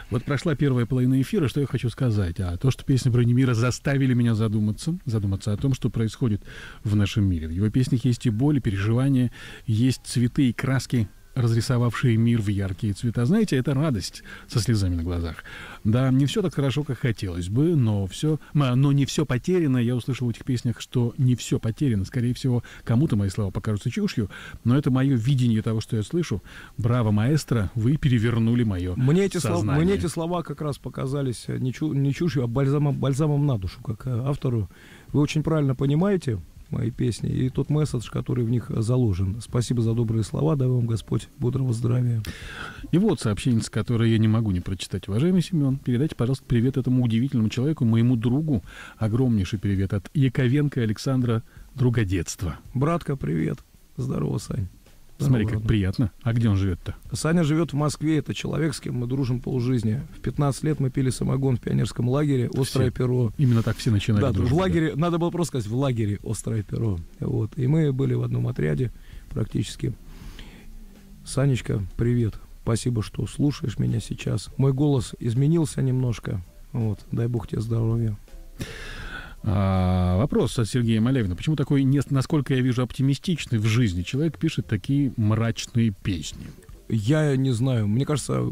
Вот прошла первая половина эфира, что я хочу сказать? А то, что песни Бронемира заставили меня задуматься, задуматься о том, что происходит в нашем мире. В его песнях есть и боль, и переживания, есть цветы и краски, разрисовавшие мир в яркие цвета. Знаете, это радость со слезами на глазах. Да, не все так хорошо, как хотелось бы, но все, но не все потеряно. Я услышал в этих песнях, что не все потеряно. Скорее всего, кому-то мои слова покажутся чушью, но это мое видение того, что я слышу. Браво, маэстро, вы перевернули мое Мне эти, сознание. слова, мне эти слова как раз показались э, не, чу, не чушью, а бальзамом, бальзамом на душу, как э, автору. Вы очень правильно понимаете мои песни и тот месседж, который в них заложен. Спасибо за добрые слова, дай вам Господь бодрого здравия. И вот сообщение, которое я не могу не прочитать. Уважаемый Семен, передайте, пожалуйста, привет этому удивительному человеку, моему другу. Огромнейший привет от Яковенко Александра, друга детства. Братка, привет. Здорово, Сань. Смотри, как приятно. А где он живет-то? Саня живет в Москве, это человек, с кем мы дружим полжизни. В 15 лет мы пили самогон в пионерском лагере, острое Все. перо. Именно так все начинали. Да, дружбу, в лагере, надо было просто сказать, в лагере острое перо. Вот. И мы были в одном отряде практически. Санечка, привет. Спасибо, что слушаешь меня сейчас. Мой голос изменился немножко. Вот. Дай бог тебе здоровья. А, вопрос от Сергея Малявина. Почему такой, насколько я вижу, оптимистичный в жизни человек пишет такие мрачные песни? Я не знаю, мне кажется,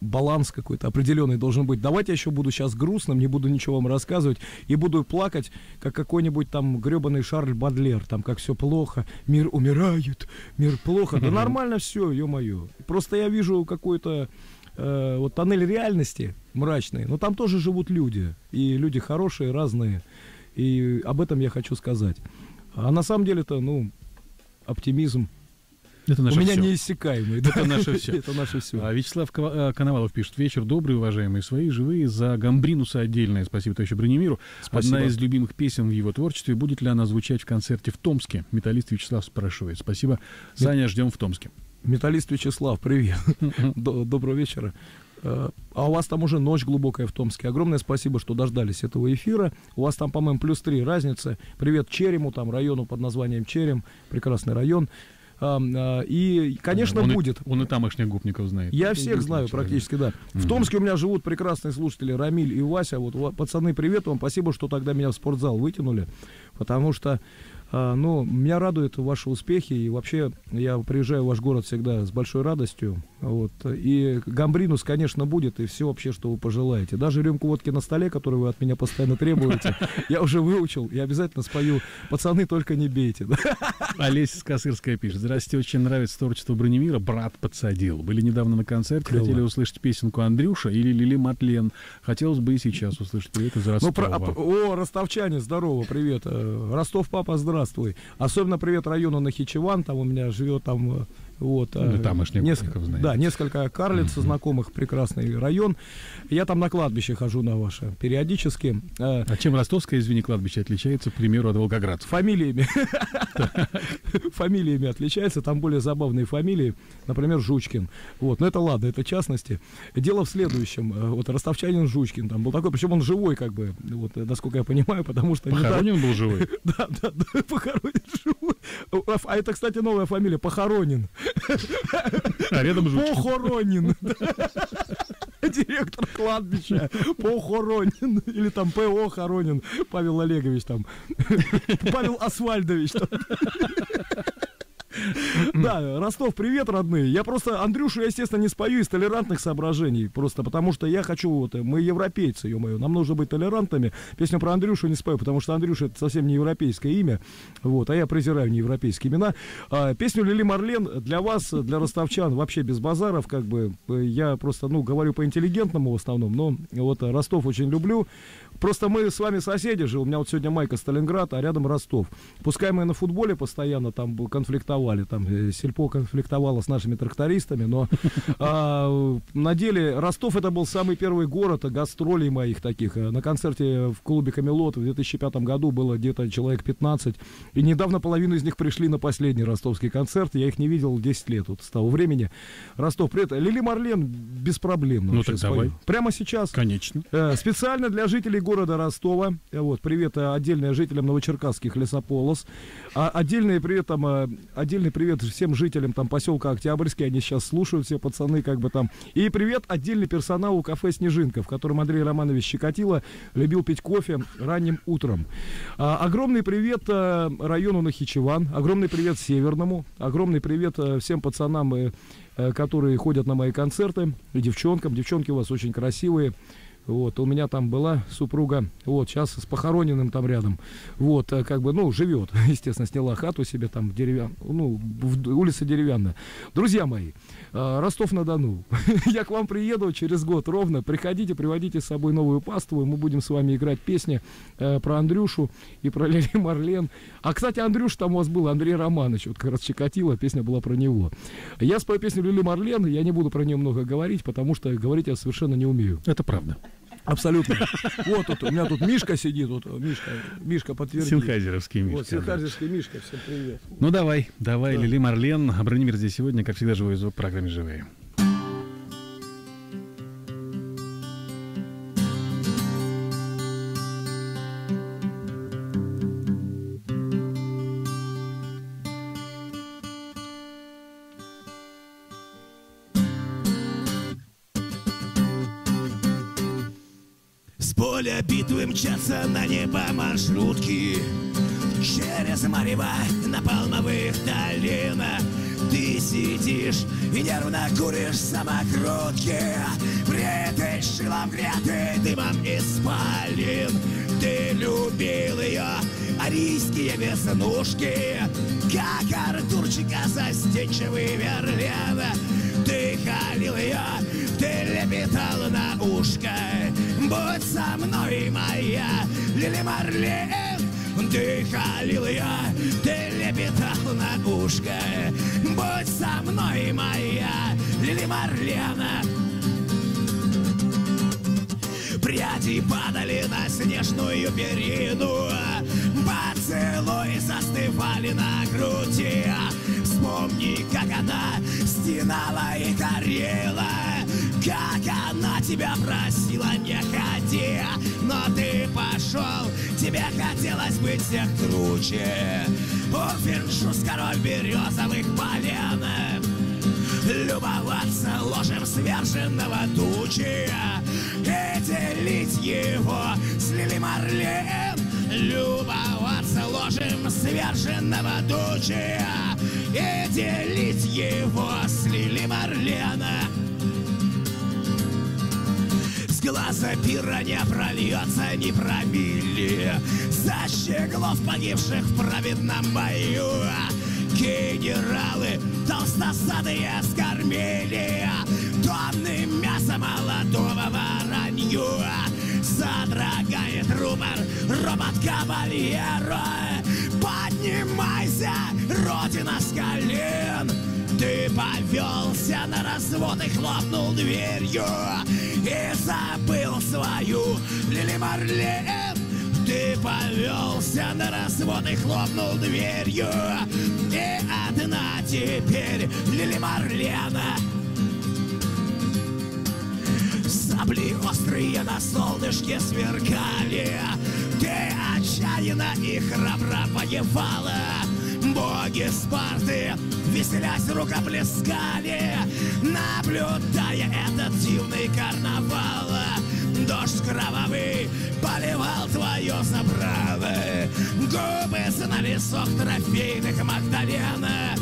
баланс какой-то определенный должен быть. Давайте я еще буду сейчас грустным, не буду ничего вам рассказывать, и буду плакать, как какой-нибудь там гребаный Шарль Бадлер, там как все плохо, мир умирает, мир плохо. Да нормально все, ё-моё. Просто я вижу какой-то э, вот тоннель реальности мрачный, но там тоже живут люди, и люди хорошие, разные, и об этом я хочу сказать. А на самом деле-то, ну, оптимизм Это наше у меня всё. неиссякаемый. Это наше всё. Это наше все. А Вячеслав э, Коновалов пишет. Вечер добрый, уважаемые свои, живые. За Гамбринуса отдельное спасибо товарищу Бронемиру. Спасибо. Одна из любимых песен в его творчестве. Будет ли она звучать в концерте в Томске? Металлист Вячеслав спрашивает. Спасибо. Саня, ждем в Томске. Металлист Вячеслав, привет. До- Доброго вечера. Э, А у вас там уже ночь глубокая в Томске. Огромное спасибо, что дождались этого эфира. У вас там, по-моему, плюс три разницы. Привет Черему, там району под названием Черем. Прекрасный район. А, И, конечно, он будет. И, он и тамошних гопников знает. Я всех знаю человек. практически, да. В Мгм. Томске у меня живут прекрасные слушатели Рамиль и Вася. Вот, пацаны, привет вам. Спасибо, что тогда меня в спортзал вытянули. Потому что, а, ну, меня радуют ваши успехи. И вообще, я приезжаю в ваш город всегда с большой радостью. Вот. И гамбринус, конечно, будет. И все вообще, что вы пожелаете. Даже рюмку водки на столе, которую вы от меня постоянно требуете, я уже выучил. Я обязательно спою. Пацаны, только не бейте. Олеся Скосырская пишет. Здравствуйте, очень нравится творчество Бронемира. Брат подсадил. Были недавно на концерте, Клево. хотели услышать песенку Андрюша или Лили Матлен. Хотелось бы и сейчас услышать привет из Ну, Ростова. про- а, о, ростовчане, здорово, привет. Э, Ростов, папа, здравствуй. Особенно привет району Нахичеван, там у меня живет там, э, вот. Ну, да, тамошних несколько, знаете. Да, несколько карлиц знакомых, прекрасный район. Я там на кладбище хожу на ваше периодически. Э, А чем ростовское, извини, кладбище отличается, к примеру, от Волгоградского? Фамилиями. Фамилиями отличается, там более забавные фамилии, например, Жучкин. Вот, но это ладно, это частности. Дело в следующем. Э, Вот ростовчанин Жучкин там был такой, причем он живой, как бы, вот, насколько я понимаю, потому что Похоронен был живой? Да, да, да, похоронен живой. А, А это, кстати, новая фамилия, Похоронин. А рядом Жучкин. Похоронин. Директор кладбища Похоронин. Или там ПО Хоронин. Павел Олегович там. Павел Асфальдович там. Да, Ростов, привет, родные. Я просто Андрюшу, естественно, не спою из толерантных соображений. Просто потому что я хочу, вот, мы европейцы, ё-моё, нам нужно быть толерантными. Песню про Андрюшу не спою, потому что Андрюша это совсем не европейское имя. Вот, а я презираю неевропейские имена. А, песню Лили Марлен для вас, для ростовчан, вообще без базаров, как бы. Я просто, ну, говорю по-интеллигентному в основном, но вот Ростов очень люблю. Просто мы с вами соседи же. У меня вот сегодня Майка Сталинград, а рядом Ростов. Пускай мы на футболе постоянно там конфликтовали, там э, Сельпо конфликтовало с нашими трактористами, но а, на деле Ростов это был самый первый город гастролей моих таких. Э, на концерте в клубе Камелот в 2005 году было где-то человек 15. И недавно половину из них пришли на последний ростовский концерт. Я их не видел 10 лет вот с того времени. Ростов, привет. Лили Марлен без проблем. Ну так давай. Прямо сейчас. Конечно. Э, специально для жителей города Ростова. Э, вот, привет э, отдельно жителям новочеркасских лесополос. А, отдельный привет там, э, отдельный привет всем жителям там поселка Октябрьский. Они сейчас слушают все пацаны, как бы там. И привет отдельный персоналу кафе Снежинка, в котором Андрей Романович Щекотило любил пить кофе ранним утром. А, огромный привет району Нахичеван. Огромный привет Северному. Огромный привет всем пацанам, которые ходят на мои концерты. И девчонкам. Девчонки у вас очень красивые. Вот, у меня там была супруга, вот, сейчас с похороненным там рядом. Вот, э, как бы, ну, живет, естественно, сняла хату себе там деревян, ну, улица деревянная. Друзья мои, э, Ростов-на-Дону, я к вам приеду через год ровно, приходите, приводите с собой новую пасту, мы будем с вами играть песни э, про Андрюшу и про Лили Марлен. А, кстати, Андрюш там у вас был, Андрей Романович, вот как раз Чикатило, песня была про него. Я спою песню Лили Марлен, я не буду про нее много говорить, потому что говорить я совершенно не умею. Это правда. Абсолютно. Вот тут, у меня тут Мишка сидит, вот Мишка, Мишка подтвердит. Синхайзеровский Мишка. Вот, Синхайзерский Мишка, всем привет. Ну давай, давай, да. Лили Марлен, Бронимир здесь сегодня, как всегда, живой звук в программе «Живые». Поля битвы мчатся на небо маршрутки. Через Марева на Палмовых долинах Ты сидишь и нервно куришь самокрутки. Притый шилом гряты дымом испалин Ты любил ее арийские веснушки. Как Артурчика застенчивый верлен. Ты халил ее, ты лепетал на ушко. Будь со мной, моя Лили Марлен Ты халил я, ты лепетал на ушко. Будь со мной, моя Лили Марлена. Пряди падали на снежную перину. Поцелуи застывали на груди. Вспомни, как она стенала и горела как она тебя просила, не ходи Но ты пошел, тебе хотелось быть всех круче. Офершус, король березовых полен. Любоваться ложем сверженного тучи. И делить его с Лили Марлен. Любоваться ложем сверженного тучи. И делить его с Лили Марлена глаза пира не прольется ни промили За щеглов погибших в праведном бою. Генералы толстосадые скормили. Тонным мясом молодого воронью. Содрогает рупор робот кавальера Поднимайся, родина с колен ты повелся на развод и хлопнул дверью И забыл свою Лили Марлен. Ты повелся на развод и хлопнул дверью И одна теперь Лили Марлена Сабли острые на солнышке сверкали Ты отчаянно и храбро воевала Боги Спарты веселясь рукоплескали, наблюдая этот дивный карнавал. Дождь кровавый поливал твое забрало, губы знали сок трофейных Магдалена.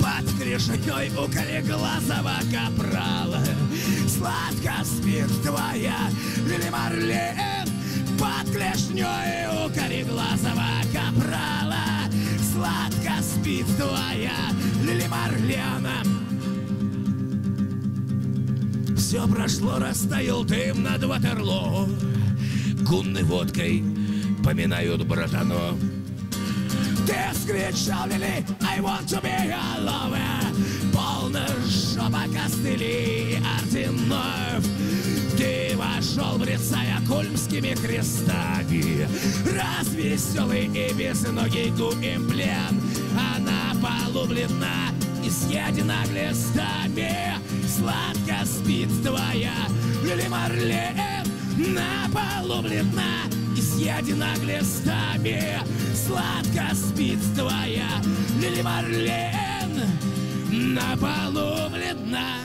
под крышей у кореглазого капрала. Сладко спит твоя Лили Марлен под клешней у кореглазого капрала. Сладко спит твоя Лили Марлена. Все прошло, растаял дым над Ватерлоо. Гунной водкой поминают братано. Ты скричал, Лили, I want to be your lover. Полная жопа костылей орденов. Ты вошел, брецая кольмскими крестами. Развеселый и безногий гуимплен. Она полу бледна и съедена глистами. Сладко спит твоя Лили Марлен. На полу бледна и съедена глистами. Сладко спит твоя Лили Марлен. На полу бледна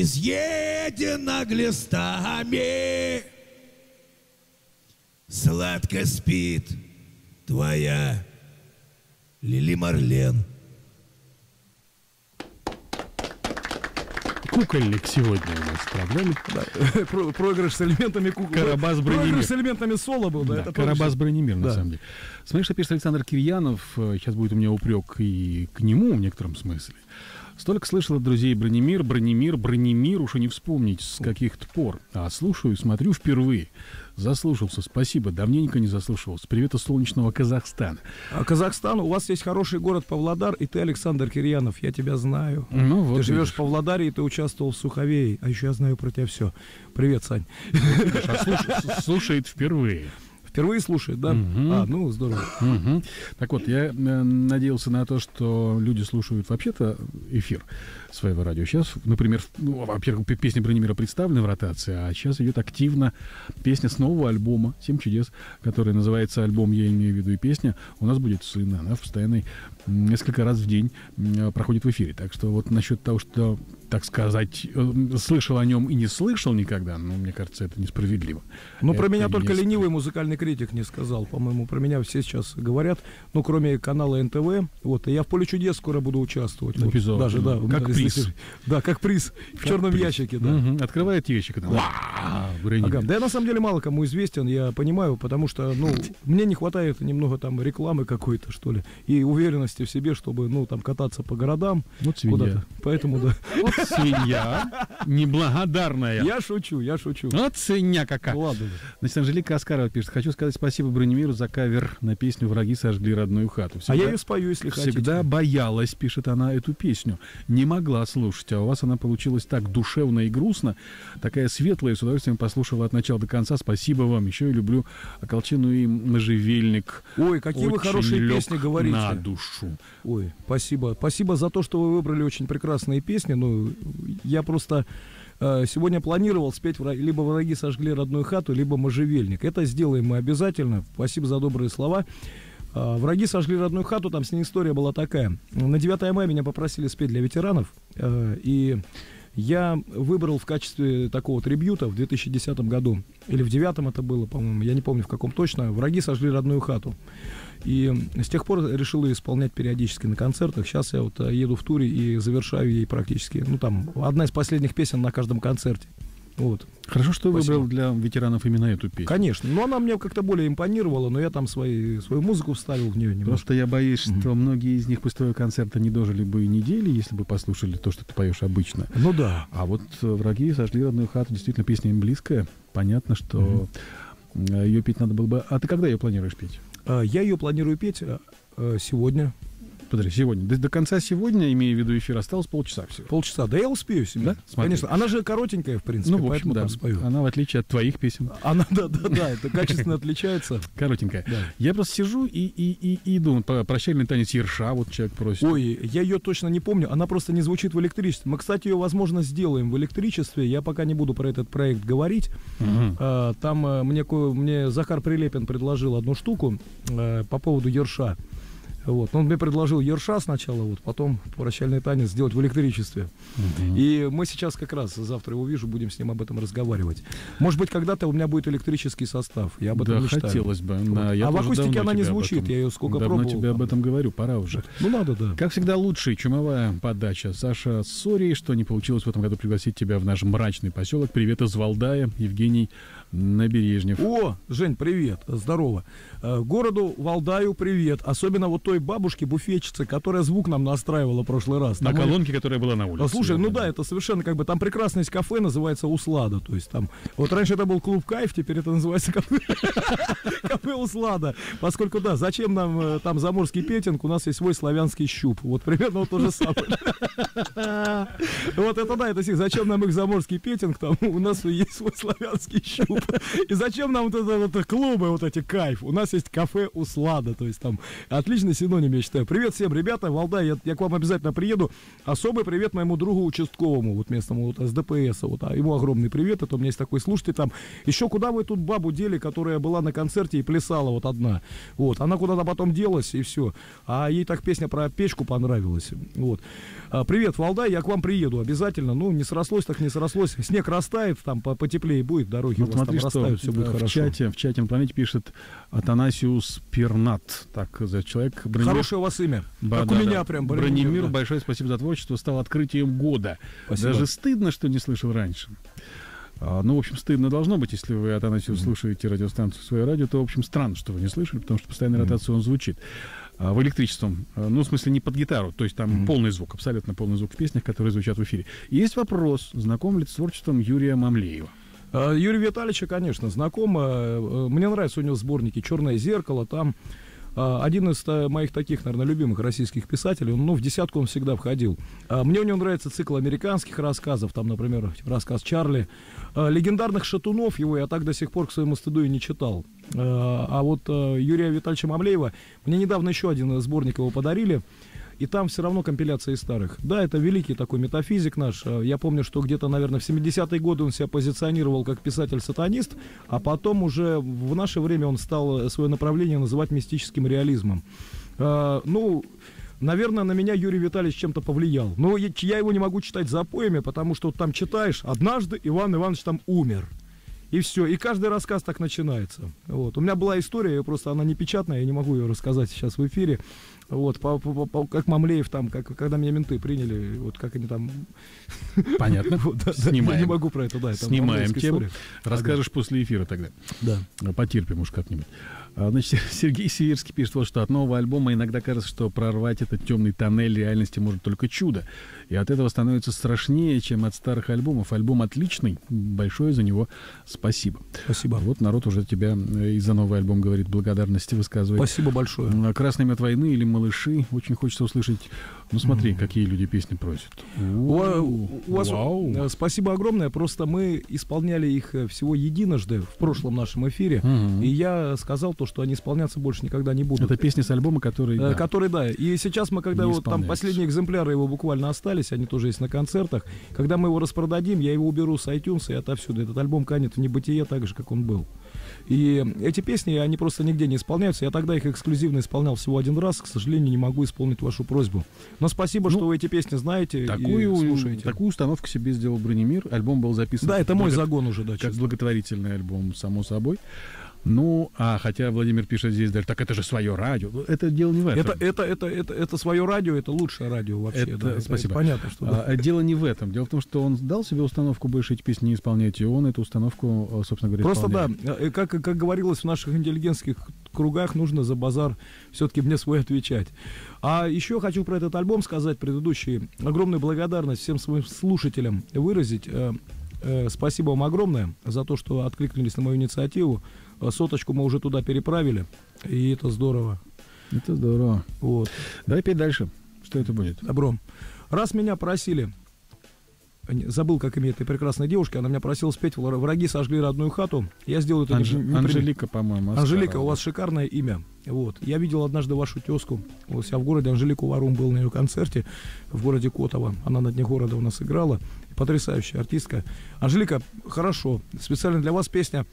изъедена глистами. Сладко спит твоя Лили Марлен. Кукольник сегодня у нас в программе. Про- Проигрыш с элементами кукол. Карабас Бронемир. Проигрыш с элементами соло был, да? Да, это Карабас. Бронемир, на Да. самом деле. Смотри, что пишет Александр Кирьянов. Э, Сейчас будет у меня упрек и к нему в некотором смысле. Столько слышал от друзей Бронемир, Бронемир, Бронемир, уж и не вспомнить с каких-то пор. А слушаю, смотрю впервые. Заслушался, спасибо, давненько не заслушивался. Привет из солнечного Казахстана. А Казахстан, у вас есть хороший город Павлодар, и ты, Александр Кирьянов, я тебя знаю. Ну вот, ты живешь видишь. в Павлодаре, и ты участвовал в Суховее. А еще я знаю про тебя все. Привет, Сань. Видишь, а слушает впервые. Впервые слушает, да? Мгм. А, ну, здорово. Мгм. Так вот, я э, надеялся на то, что люди слушают вообще-то эфир своего радио. Сейчас, например, ну, во-первых, песня Бронемира представлена в ротации, а сейчас идет активно песня с нового альбома «Семь чудес», который называется альбом «Я имею в виду» и песня у нас будет сын. Она в постоянной несколько раз в день проходит в эфире. Так что вот насчет того, что, так сказать, э, слышал о нем и не слышал никогда, ну, мне кажется, это несправедливо. Ну, про меня только есть- ленивый музыкальный критик не сказал. По-моему, про меня все сейчас говорят. Ну, кроме канала НТВ. Вот, и я в поле чудес скоро буду участвовать. Вот, Эпизод, даже, да. ну, меня как здесь- приз. Да, как приз. В Как черном приз. ящике, да. Мгм. Открывает ящик. там. Ага. Да я на самом деле мало кому известен, я понимаю, потому что, ну, мне не хватает немного там рекламы какой-то, что ли, и уверенности в себе, чтобы, ну, там, кататься по городам Вот свинья. куда-то. Поэтому, да. Вот свинья неблагодарная. Я шучу, я шучу. Вот свинья какая. Ну, ладно. Значит, Анжелика Аскарова пишет. Хочу сказать спасибо Бронемиру за кавер на песню «Враги сожгли родную хату». А я ее спою, если Всегда хотите. боялась, пишет она, эту песню. Не могла слушать, а у вас она получилась так душевно и грустно, такая светлая, с удовольствием послушала от начала до конца. Спасибо вам. Еще и люблю «Околчину» и «Можжевельник». Ой, какие вы Очень хорошие лег песни говорите. на душу. Ой, спасибо. Спасибо за то, что вы выбрали очень прекрасные песни. Ну, я просто э, сегодня планировал спеть вра- либо «Враги сожгли родную хату», либо «Можжевельник». Это сделаем мы обязательно. Спасибо за добрые слова. А, «Враги сожгли родную хату», там с ней история была такая. На 9 мая меня попросили спеть для ветеранов, э, и я выбрал в качестве такого трибюта в 2010 году, или в 2009 это было, по-моему, я не помню в каком точно, «Враги сожгли родную хату». И с тех пор решил ее исполнять периодически на концертах. Сейчас я вот э, еду в туре и завершаю ей практически. Ну, там, одна из последних песен на каждом концерте. Вот. Хорошо, что Спасибо. выбрал для ветеранов именно эту песню. Конечно. Но она мне как-то более импонировала, но я там свои, свою музыку вставил в нее немножко. Просто я боюсь, что многие из них после твоего концерта не дожили бы и недели, если бы послушали то, что ты поешь обычно. Ну да. А вот э, враги сожгли родную хату. Действительно, песня им близкая. Понятно, что ее петь надо было бы. А ты когда ее планируешь петь? А, Я ее планирую петь э, э, сегодня. Подожди, сегодня. До, до конца сегодня, имея в виду эфир, осталось полчаса всего. Полчаса. Да я успею себе. Да? Смотри. Конечно. Она же коротенькая, в принципе, Ну, в общем, поэтому да. там спою. Она, в отличие от твоих песен, Она, да, да, да, это качественно отличается. коротенькая. Да. Я просто сижу и, и, и, и думаю, прощальный танец Ерша, вот человек просит. Ой, я ее точно не помню. Она просто не звучит в электричестве. Мы, кстати, ее, возможно, сделаем в электричестве. Я пока не буду про этот проект говорить. А, Там э, мне, мне Захар Прилепин предложил одну штуку э, по поводу Ерша. Вот. Но он мне предложил Ерша сначала, вот, потом прощальный танец сделать в электричестве. И мы сейчас как раз завтра его увижу, будем с ним об этом разговаривать. Может быть, когда-то у меня будет электрический состав. Я об этом да, мечтаю. хотелось бы. Вот. Да, а в акустике она не звучит, я ее сколько Давно пробовал. тебе об этом говорю, пора уже. Ну надо, да. Как всегда, лучшая чумовая подача. Саша, сори, что не получилось в этом году пригласить тебя в наш мрачный поселок. Привет из Валдая, Евгений Набережнев. О, Жень, привет, здорово. Э, Городу Валдаю привет. Особенно вот той бабушке, буфетчице, которая звук нам настраивала в прошлый раз. На мы- колонке, которая была на улице. Слушай, ну да, это совершенно как бы там прекрасное есть кафе, называется Услада. То есть там. Вот раньше это был клуб Кайф, теперь это называется кафе, кафе Услада. Поскольку да, зачем нам э, там заморский петинг, у нас есть свой славянский щуп. Вот примерно вот то же самое. Вот это да, это сих. Зачем нам их заморский петинг, там у нас есть свой славянский щуп. И зачем нам вот это вот клубы, вот эти кайф? У нас есть кафе Услада, то есть там отличный синоним, я считаю. Привет всем, ребята, Валдай, я, я к вам обязательно приеду. Особый привет моему другу участковому, вот местному вот, с вот, а ему огромный привет, это у меня есть такой слушатель там. Еще куда вы тут бабу дели, которая была на концерте и плясала вот одна, вот, она куда-то потом делась и все, а ей так песня про печку понравилась, вот. А, привет, Валдай, я к вам приеду обязательно, ну, не срослось, так не срослось, снег растает, там по- потеплее будет, дороги Ну, у вас там смотри, что растают, все будет э, в хорошо. чате, в чате на планете пишет Атанасиус Пернат. Так, за человек. Бронемир- Хорошее у вас имя, Да, как да, у да. меня прям, Бронемир, да. большое спасибо за творчество, стал открытием года. Спасибо. Даже стыдно, что не слышал раньше. А, ну, в общем, стыдно должно быть, если вы, Атанасиус, слушаете радиостанцию «Свое радио», то, в общем, странно, что вы не слышали, потому что постоянная ротация он звучит. А, в электричеством, а, ну, в смысле, не под гитару, то есть там полный звук, абсолютно полный звук в песнях, которые звучат в эфире. Есть вопрос, знаком ли с творчеством Юрия Мамлеева? А, Юрия Витальевича, конечно, знаком. Э, Мне нравятся у него сборники «Черное зеркало». Там один из э, моих таких, наверное, любимых российских писателей. Он, ну, в десятку он всегда входил. Мне у него нравится цикл американских рассказов. Там, например, рассказ Чарли. А, Легендарных шатунов его я так до сих пор к своему стыду и не читал. А а вот э, Юрия Витальевича Мамлеева, мне недавно еще один сборник его подарили. И там все равно компиляция из старых. Да, это великий такой метафизик наш. Э, Я помню, что где-то, наверное, в 70-е годы он себя позиционировал как писатель-сатанист, а потом уже в наше время он стал свое направление называть мистическим реализмом. Э, Ну, наверное, на меня Юрий Витальевич чем-то повлиял. Но я его не могу читать за поями, потому что там читаешь, однажды Иван Иванович там умер. И все. И каждый рассказ так начинается. Вот. У меня была история, её просто она не печатная, я не могу ее рассказать сейчас в эфире. Вот, по- по- по- как Мамлеев там, как, когда меня менты приняли, вот как они там... Понятно. Вот, да, да, Снимаем. Я не могу про это, да. это Снимаем тему. история. Расскажешь после эфира тогда. Да. А, Потерпим уж как-нибудь. А, Значит, Сергей Северский пишет вот что. От нового альбома иногда кажется, что прорвать этот темный тоннель реальности может только чудо. И от этого становится страшнее, чем от старых альбомов. Альбом отличный. Большое за него спасибо. Спасибо. Вот народ уже тебя э, и за новый альбом говорит, благодарности высказывает. Спасибо большое. Красный мед войны или малыши. Очень хочется услышать. Ну смотри, какие люди песни просят. У, у- вас Вау. э, спасибо огромное. Просто мы исполняли их э, всего единожды в прошлом нашем эфире. Мгм. И я сказал то, что они исполняться больше никогда не будут. Это песни с альбома, который... Э, да. Который, да. И сейчас мы, когда Не вот там последние экземпляры его буквально остались, они тоже есть на концертах. Когда мы его распродадим, я его уберу с iTunes и отовсюду. Этот альбом канет в небытие так же, как он был. И эти песни, они просто нигде не исполняются. Я тогда их эксклюзивно исполнял всего один раз. К сожалению, не могу исполнить вашу просьбу. Но спасибо, Ну, что вы эти песни знаете и Такую, слушаете. такую установку себе сделал Бронемир. Альбом был записан... Да, это мой благо- загон уже, да, Как благотворительный альбом, само собой. Ну, а хотя Владимир пишет здесь даже, так это же свое радио. Ну, Это дело не в этом. Это, это, это, это, это свое радио, это лучшее радио вообще. Это- да, спасибо. понятно, что да. А, дело не в этом. Дело в том, что он дал себе установку больше эти песни не исполнять, и он эту установку, э, собственно говоря, Просто да, исполняет. э, как, как говорилось в наших интеллигентских кругах, нужно за базар все-таки мне свой отвечать. А еще хочу про этот альбом сказать, предыдущий. Огромную благодарность всем своим слушателям выразить. Э, э, Спасибо вам огромное за то, что откликнулись на мою инициативу. Э, Соточку мы уже туда переправили, и это здорово. Это здорово. Вот. Давай петь дальше. Что это будет? Добро. Раз меня просили, забыл, как имя этой прекрасной девушки, она меня просила спеть «Вра- «Враги сожгли родную хату». Я сделаю это Анж- не-. Анжелика, по-моему. Анжелика, Аскарова. у вас шикарное имя. Вот. Я видел однажды вашу тезку. У себя в городе Анжелику Варум был на ее концерте в городе Котово. Она на дне города у нас играла. Потрясающая артистка. Анжелика, хорошо. Специально для вас песня.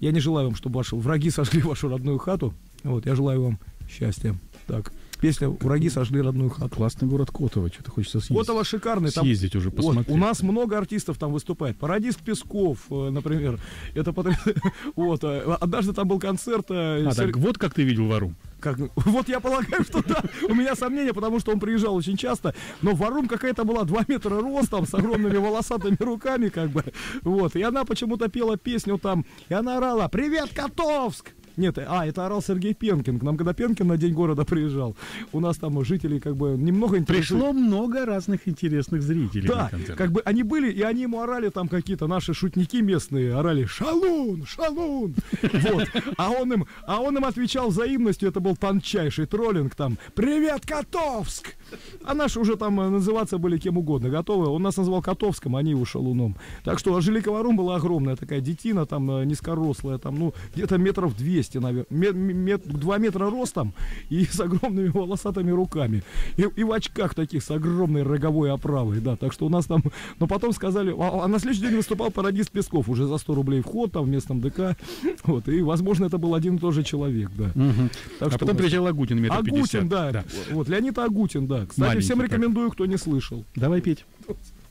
Я не желаю вам, чтобы ваши враги сожгли вашу родную хату. Вот. Я желаю вам счастья. Так. Песня «Враги сожгли родную хату». Классный город Котово, что-то хочется съездить. Котово шикарный. Там, Съездить уже, вот, посмотреть. у нас много артистов там выступает. Парадист Песков, э, например. Это потом... Вот. э, Однажды там был концерт... э, А, так вот как ты видел Варум. как- вот я полагаю, что да. У меня сомнения, потому что он приезжал очень часто. Но Варум какая-то была 2 метра ростом, с огромными волосатыми руками, как бы. Вот. И она почему-то пела песню там. И она орала «Привет, Котовск!» Нет, а, это орал Сергей Пенкин. К нам, когда Пенкин на День города приезжал, у нас там жителей как бы немного интересует. Пришло много разных интересных зрителей Да, как бы они были, и они ему орали там какие-то наши шутники местные, орали «Шалун! Шалун!» Вот. А он им, а он им отвечал взаимностью, это был тончайший троллинг там «Привет, Котовск!» А наши уже там э, называться были кем угодно готовы. Он нас назвал Котовском, они его шалуном. Так что Анжелика Варум была огромная такая детина, там э, низкорослая, там, ну, где-то метров 200, наверное. 2 метра ростом и с огромными волосатыми руками. И, и в очках таких с огромной роговой оправой, да. Так что у нас там... Но потом сказали... А, а на следующий день выступал парадист Песков уже за 100 рублей вход там в местном ДК. Вот. И, возможно, это был один и тот же человек, да. Мгм. Так а что потом мы- приезжал Агутин метр Агутин, пятьдесят. да. Вот, Леонид Агутин, да. Кстати, Маленький всем так. рекомендую, кто не слышал. Давай петь.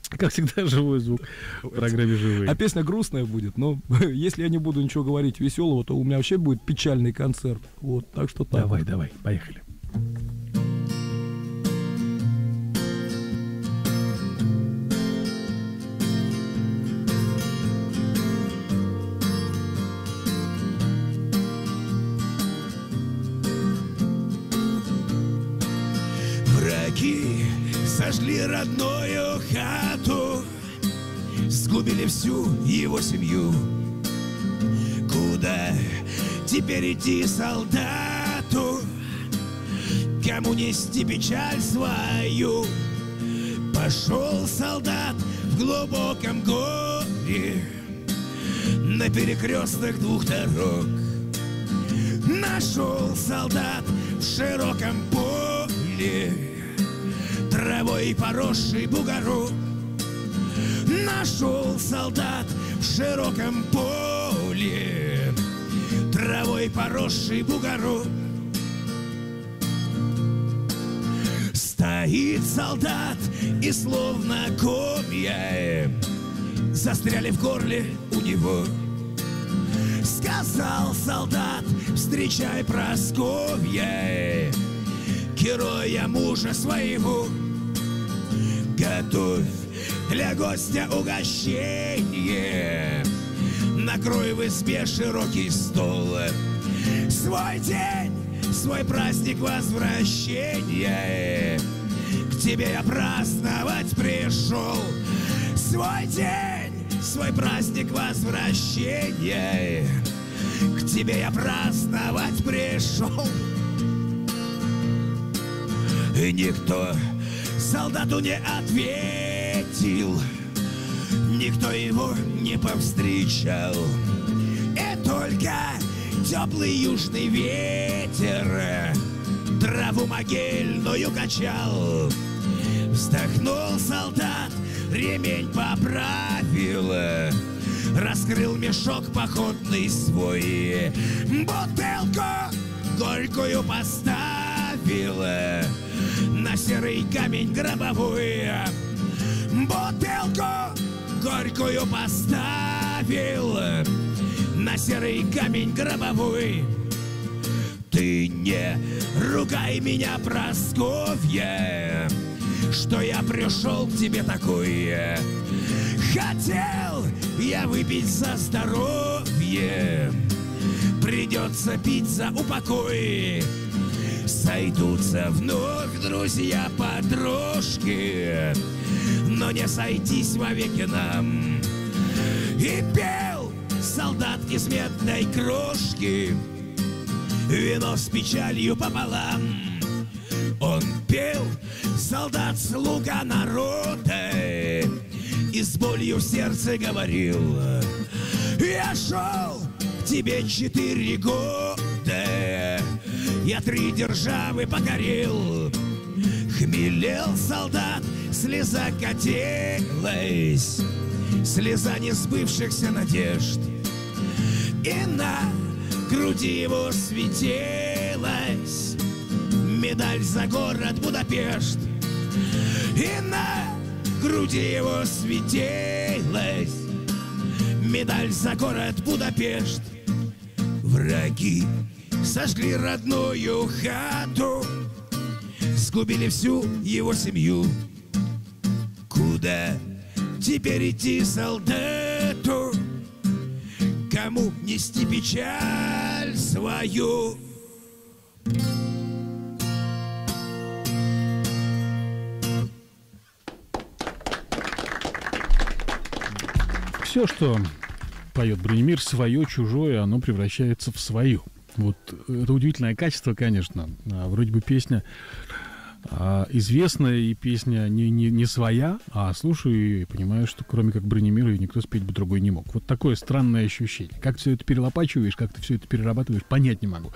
Как всегда, живой звук в программе «Живые». А песня грустная будет, но если я не буду ничего говорить веселого, то у меня вообще будет печальный концерт. Вот, так что так. Давай, вот. давай, поехали. Враги сожгли родную хату, сгубили всю его семью. Куда теперь идти солдату? Кому нести печаль свою? Пошел солдат в глубоком горе На перекрестных двух дорог Нашел солдат в широком поле Травой поросший бугорок. Нашел солдат в широком поле Травой поросший бугорок. Стоит солдат и словно комья Застряли в горле у него. Сказал солдат, встречай Просковья Героя мужа своего Готовь для гостя угощение. Накрой в избе широкий стол. Свой день, свой праздник возвращения. К тебе я праздновать пришел. Свой день, свой праздник возвращения. К тебе я праздновать пришел. И никто солдату не ответил. Никто его не повстречал. И только теплый южный ветер Траву могильную качал. Вздохнул солдат, ремень поправил Раскрыл мешок походный свой. Бутылку горькую поставил На серый камень гробовой Бутылку горькую поставил На серый камень гробовой Ты не ругай меня, Просковья Что я пришел к тебе такой. Хотел я выпить за здоровье. Придется пить за упокой Сойдутся вновь друзья-подружки Но не сойтись вовеки нам. И пел солдат из медной крошки. Вино с печалью пополам. Он пел солдат слуга народа. И с болью в сердце говорил Я шел к тебе четыре года Я три державы покорил Хмелел солдат, слеза катилась Слеза несбывшихся надежд И на груди его светилась медаль за город Будапешт. И на груди его светилась медаль за город Будапешт. Враги сожгли родную хату, сгубили всю его семью. Куда теперь идти солдату? Кому нести печаль свою? Все, что поет Бронемир, свое, чужое, оно превращается в свое. Вот это удивительное качество, конечно. А, вроде бы песня а, известная и песня не, не, не своя, а слушаю и понимаю, что кроме как Бронемира ее никто спеть бы другой не мог. Вот такое странное ощущение. Как ты все это перелопачиваешь, как ты все это перерабатываешь, понять не могу.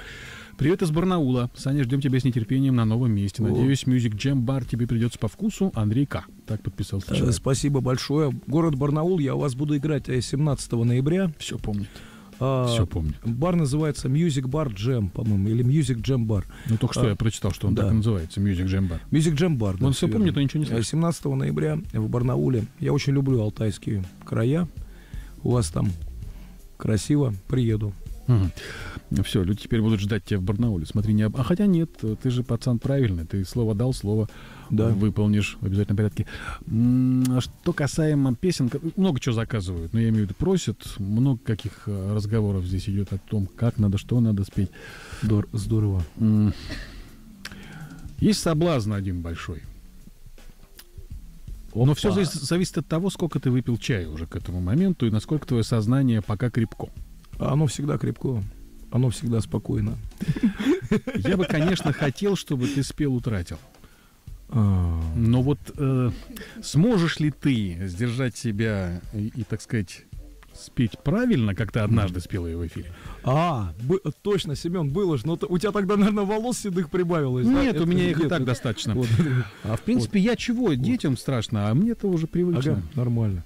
Привет из Барнаула. Саня, ждем тебя с нетерпением на новом месте. Надеюсь, Music Jam Bar тебе придется по вкусу. Андрей К. Так подписался Э, человек. Спасибо большое. Город Барнаул, я у вас буду играть э, 17 ноября. Все помнит. А, Все помнит. Бар называется Music Bar Jam, по-моему, или Music Jam Bar. Ну, только что А, я прочитал, что он да. так и называется, Music Jam Bar. Music Jam Bar. да, Он все помнит, но ничего не слышит. 17 ноября в Барнауле. Я очень люблю алтайские края. У вас там красиво. Приеду. Все, люди теперь будут ждать тебя в Барнауле. Смотри, не об... А хотя нет, ты же пацан правильный. Ты слово дал, слово Да. выполнишь в обязательном порядке. Что касаемо песен, много чего заказывают, но я имею в виду просят, много каких э, разговоров здесь идет о том, как надо, что надо спеть. Дор- здорово. Есть соблазн один большой. Но все Опа. зависит от того, сколько ты выпил чая уже к этому моменту и насколько твое сознание пока крепко. А Оно всегда крепко. Оно всегда спокойно. Я бы, конечно, хотел, чтобы ты спел «Утратил». Но вот э, сможешь ли ты сдержать себя и, и, так сказать, спеть правильно, как ты однажды спел ее в эфире? А, точно, Семен, было же. Но у тебя тогда, наверное, волос седых прибавилось. да? Нет, у Это- меня их и так это- достаточно. вот. А в принципе, я чего? Детям страшно, а мне-то уже привычно. Ага, нормально.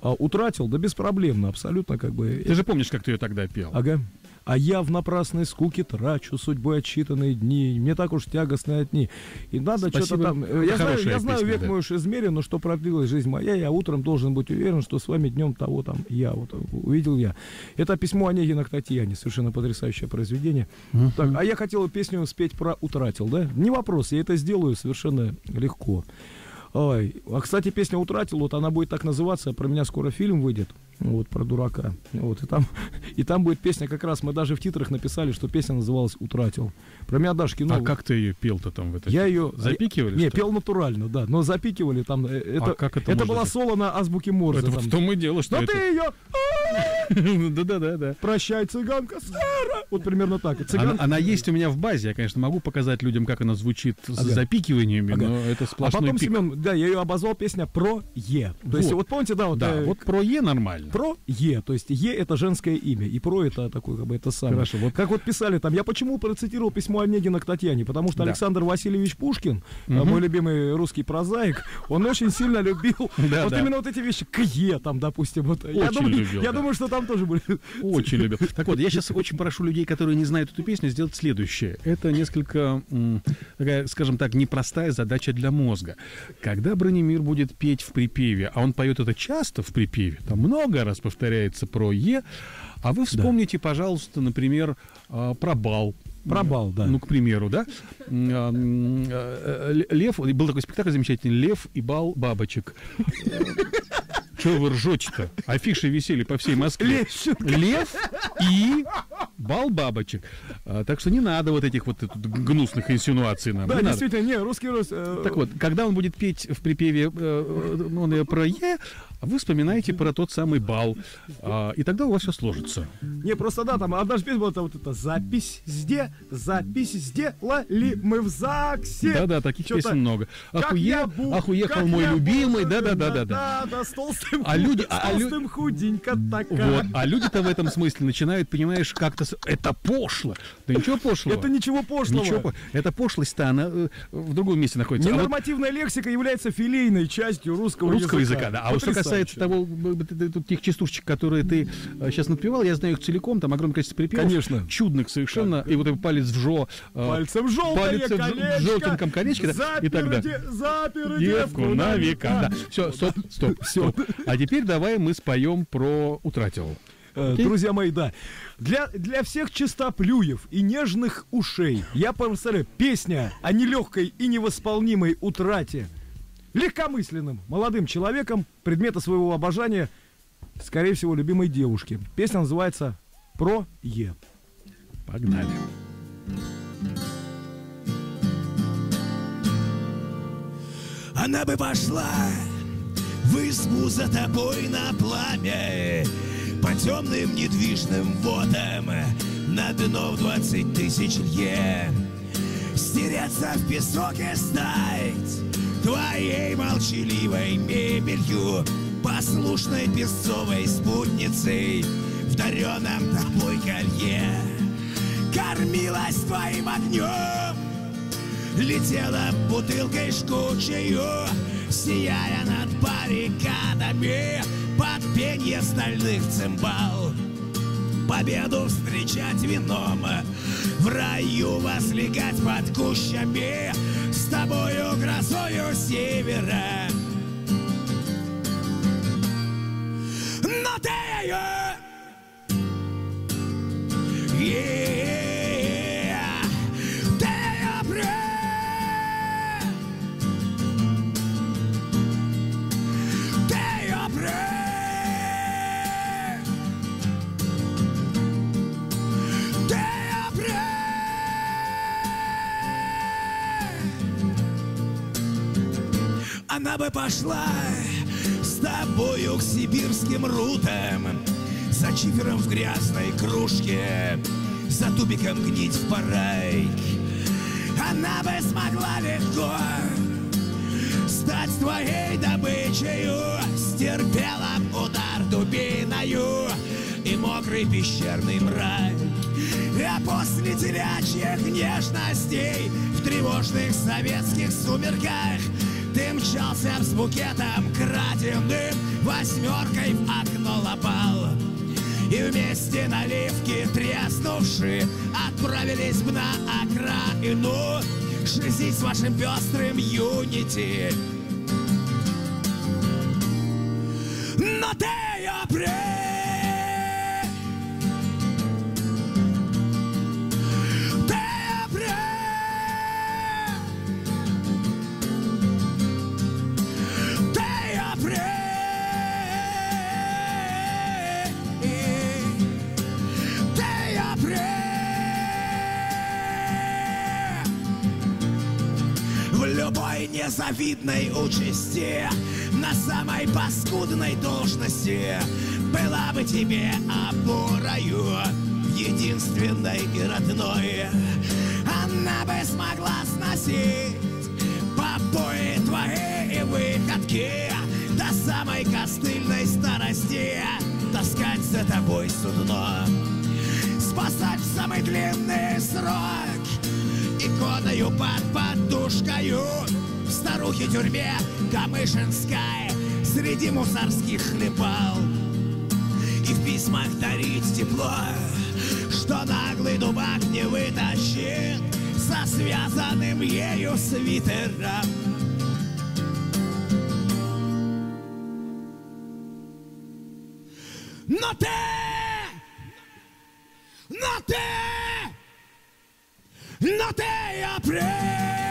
А, утратил, да беспроблемно, абсолютно как бы. Ты же помнишь, как ты ее тогда пел? Ага. А я в напрасной скуке трачу судьбой отчитанные дни. Мне так уж тягостные одни. И надо что-то там... э, Я знаю, я знаю век да. мой уж измерен, но что продлилась жизнь моя, я утром должен быть уверен, что с вами днем того там я. Вот увидел я. Это письмо Онегина к Татьяне. Совершенно потрясающее произведение. Так, а я хотел песню спеть про «Утратил», да? Не вопрос, я это сделаю совершенно легко. Ой, а, кстати, песня «Утратил», вот она будет так называться, про меня скоро фильм выйдет, вот, про дурака. Вот, и там, и там будет песня, как раз мы даже в титрах написали, что песня называлась «Утратил». Про меня даже кино... А как ты ее пел-то там в этой? Я ее... Запикивали, Не, пел натурально, да, но запикивали там... э, Это, как это можно была запи- соло на азбуке Морзе. Это там. в том и дело, что Но это... ты ее... Да-да-да. да. Прощай, цыганка, Сара! Вот примерно так. Она, есть у меня в базе. Я, конечно, могу показать людям, как она звучит с Ага. запикиваниями, Ага. но это А сплошной потом, пик. Семен, да, я ее обозвал песня про Е. То есть, Вот. вот помните, да, вот, Да, э, вот про Е нормально. Про Е, то есть Е это женское имя, и про это такое, как бы это самое. Хорошо, вот- Как вот писали там, я почему процитировал письмо Онегина к Татьяне, потому что Да. Александр Васильевич Пушкин, Мгм. мой любимый русский прозаик, он очень сильно любил Да, вот да. именно вот эти вещи к Е, там, допустим, вот. я Очень думаю, любил, я да. думаю, что там тоже были. Очень любил. Так вот, я сейчас очень прошу людей, которые не знают эту песню, сделать следующее. Это несколько, такая, скажем так, непростая задача для мозга. Когда Бронемир будет петь в припеве, а он поет это часто в припеве, там много раз повторяется про Е, а вы вспомните, пожалуйста, например, а, про бал. Про бал, да. Ну, к примеру, да. А, а, э, Лев, был такой спектакль замечательный, Лев и бал бабочек. Чего вы ржете-то? Афиши висели по всей Москве. Лещенко. Лев и бал бабочек. А, так что не надо вот этих вот гнусных инсинуаций нам. Да, не надо. действительно, не, русский рус. э, Так вот, когда он будет петь в припеве, э, э, он ее про Е, а вы вспоминаете про тот самый бал. А, и тогда у вас все сложится. Не, просто да, там одна же песня была вот эта запись где, запись сделали мы в ЗАГСе. Да-да, таких песен много. я бу- мой любимый, бу- да-да-да-да-да. Да-да, с толстым, А люди- а толстым худенько такая. Вот. А люди-то в этом смысле начинают, понимаешь, как-то это пошло. Да ничего пошлого. Это ничего пошлого. Ничего, это пошлость-то, она э, в другом месте находится. А вот Ненормативная лексика является филейной частью русского, русского языка, да. А вот что касается того, тех частушечек, которые ты сейчас напевал, я знаю их целиком, там огромное количество припевов. Конечно. Чудных совершенно. И вот этот палец в жо. э, Пальцем желтое палец колечко, в желтеньком колечке, да, и так далее. Девку на века. Да. Все, стоп, стоп, стоп. А теперь давай мы споем про утратил. Э, Окей? Друзья мои, да. Для, для всех чистоплюев и нежных ушей я представляю песня о нелегкой и невосполнимой утрате легкомысленным молодым человеком предмета своего обожания, скорее всего, любимой девушки. Песня называется «Про Е». Погнали. Она бы пошла в избу за тобой на пламя По темным недвижным водам На дно в двадцать тысяч лье. Стереться в песок и стать Твоей молчаливой мебелью Послушной песцовой спутницей В дареном тобой колье. Кормилась твоим огнем Летела бутылкой жгучею Сияя над баррикадами Под пенье стальных цимбал. Победу встречать вином В раю возлегать под кущами С тобою грозою севера. Но ты ее Yeah, Она бы пошла с тобою к сибирским рутам За чифером в грязной кружке За тубиком гнить в парай. Она бы смогла легко Стать твоей добычею Стерпела б удар дубиною И мокрый пещерный мрак. А после телячьих нежностей В тревожных советских сумерках Ты мчался с букетом краденым Восьмеркой в окно лопал. И вместе наливки треснувши Отправились бы на окраину Жизнь с вашим пестрым юнити. Но ты ее незавидной участи На самой паскудной должности. Была бы тебе опорою Единственной и родной Она бы смогла сносить Побои твои и выходки До самой костыльной старости. Таскать за тобой судно Спасать в самый длинный срок Иконою под подушкою старухе тюрьме Камышинской Среди мусорских хлебал И в письмах дарить тепло Что наглый дубак не вытащит Со связанным ею свитером Но ты! Но ты! Но ты ее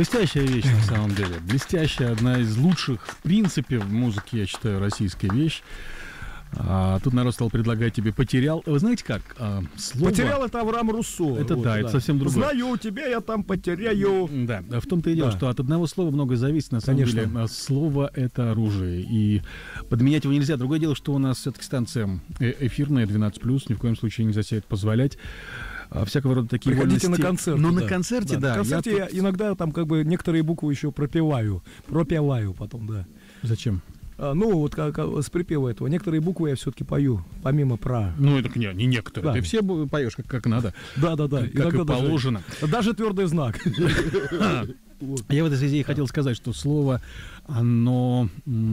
Блестящая вещь, на самом деле. Блестящая, одна из лучших, в принципе, в музыке, я считаю, российская вещь. А тут народ стал предлагать тебе «потерял». Вы знаете как? А, слово... Потерял это Авраам Руссо. Это да, это совсем другое. Знаю тебя, я там потеряю. Да, в том-то и дело, Да. что от одного слова много зависит. На самом Конечно. деле, А слово — это оружие, и подменять его нельзя. Другое дело, что у нас все-таки станция э- эфирная, 12+, ни в коем случае нельзя себе это позволять. А, Всякого рода такие Приходите вольности. на концерт. Ну, да. на концерте, да. На концерте я, тут- иногда там как бы некоторые буквы еще пропеваю. Пропеваю потом, да. Зачем? А, ну, вот как, как с припева этого. Некоторые буквы я все-таки пою, помимо про. Ну, это не, не некоторые. Да. Ты все поешь как, как надо, Да, да, да. как, и положено. Даже, даже твердый знак. Я в этой связи хотел сказать, что слово, оно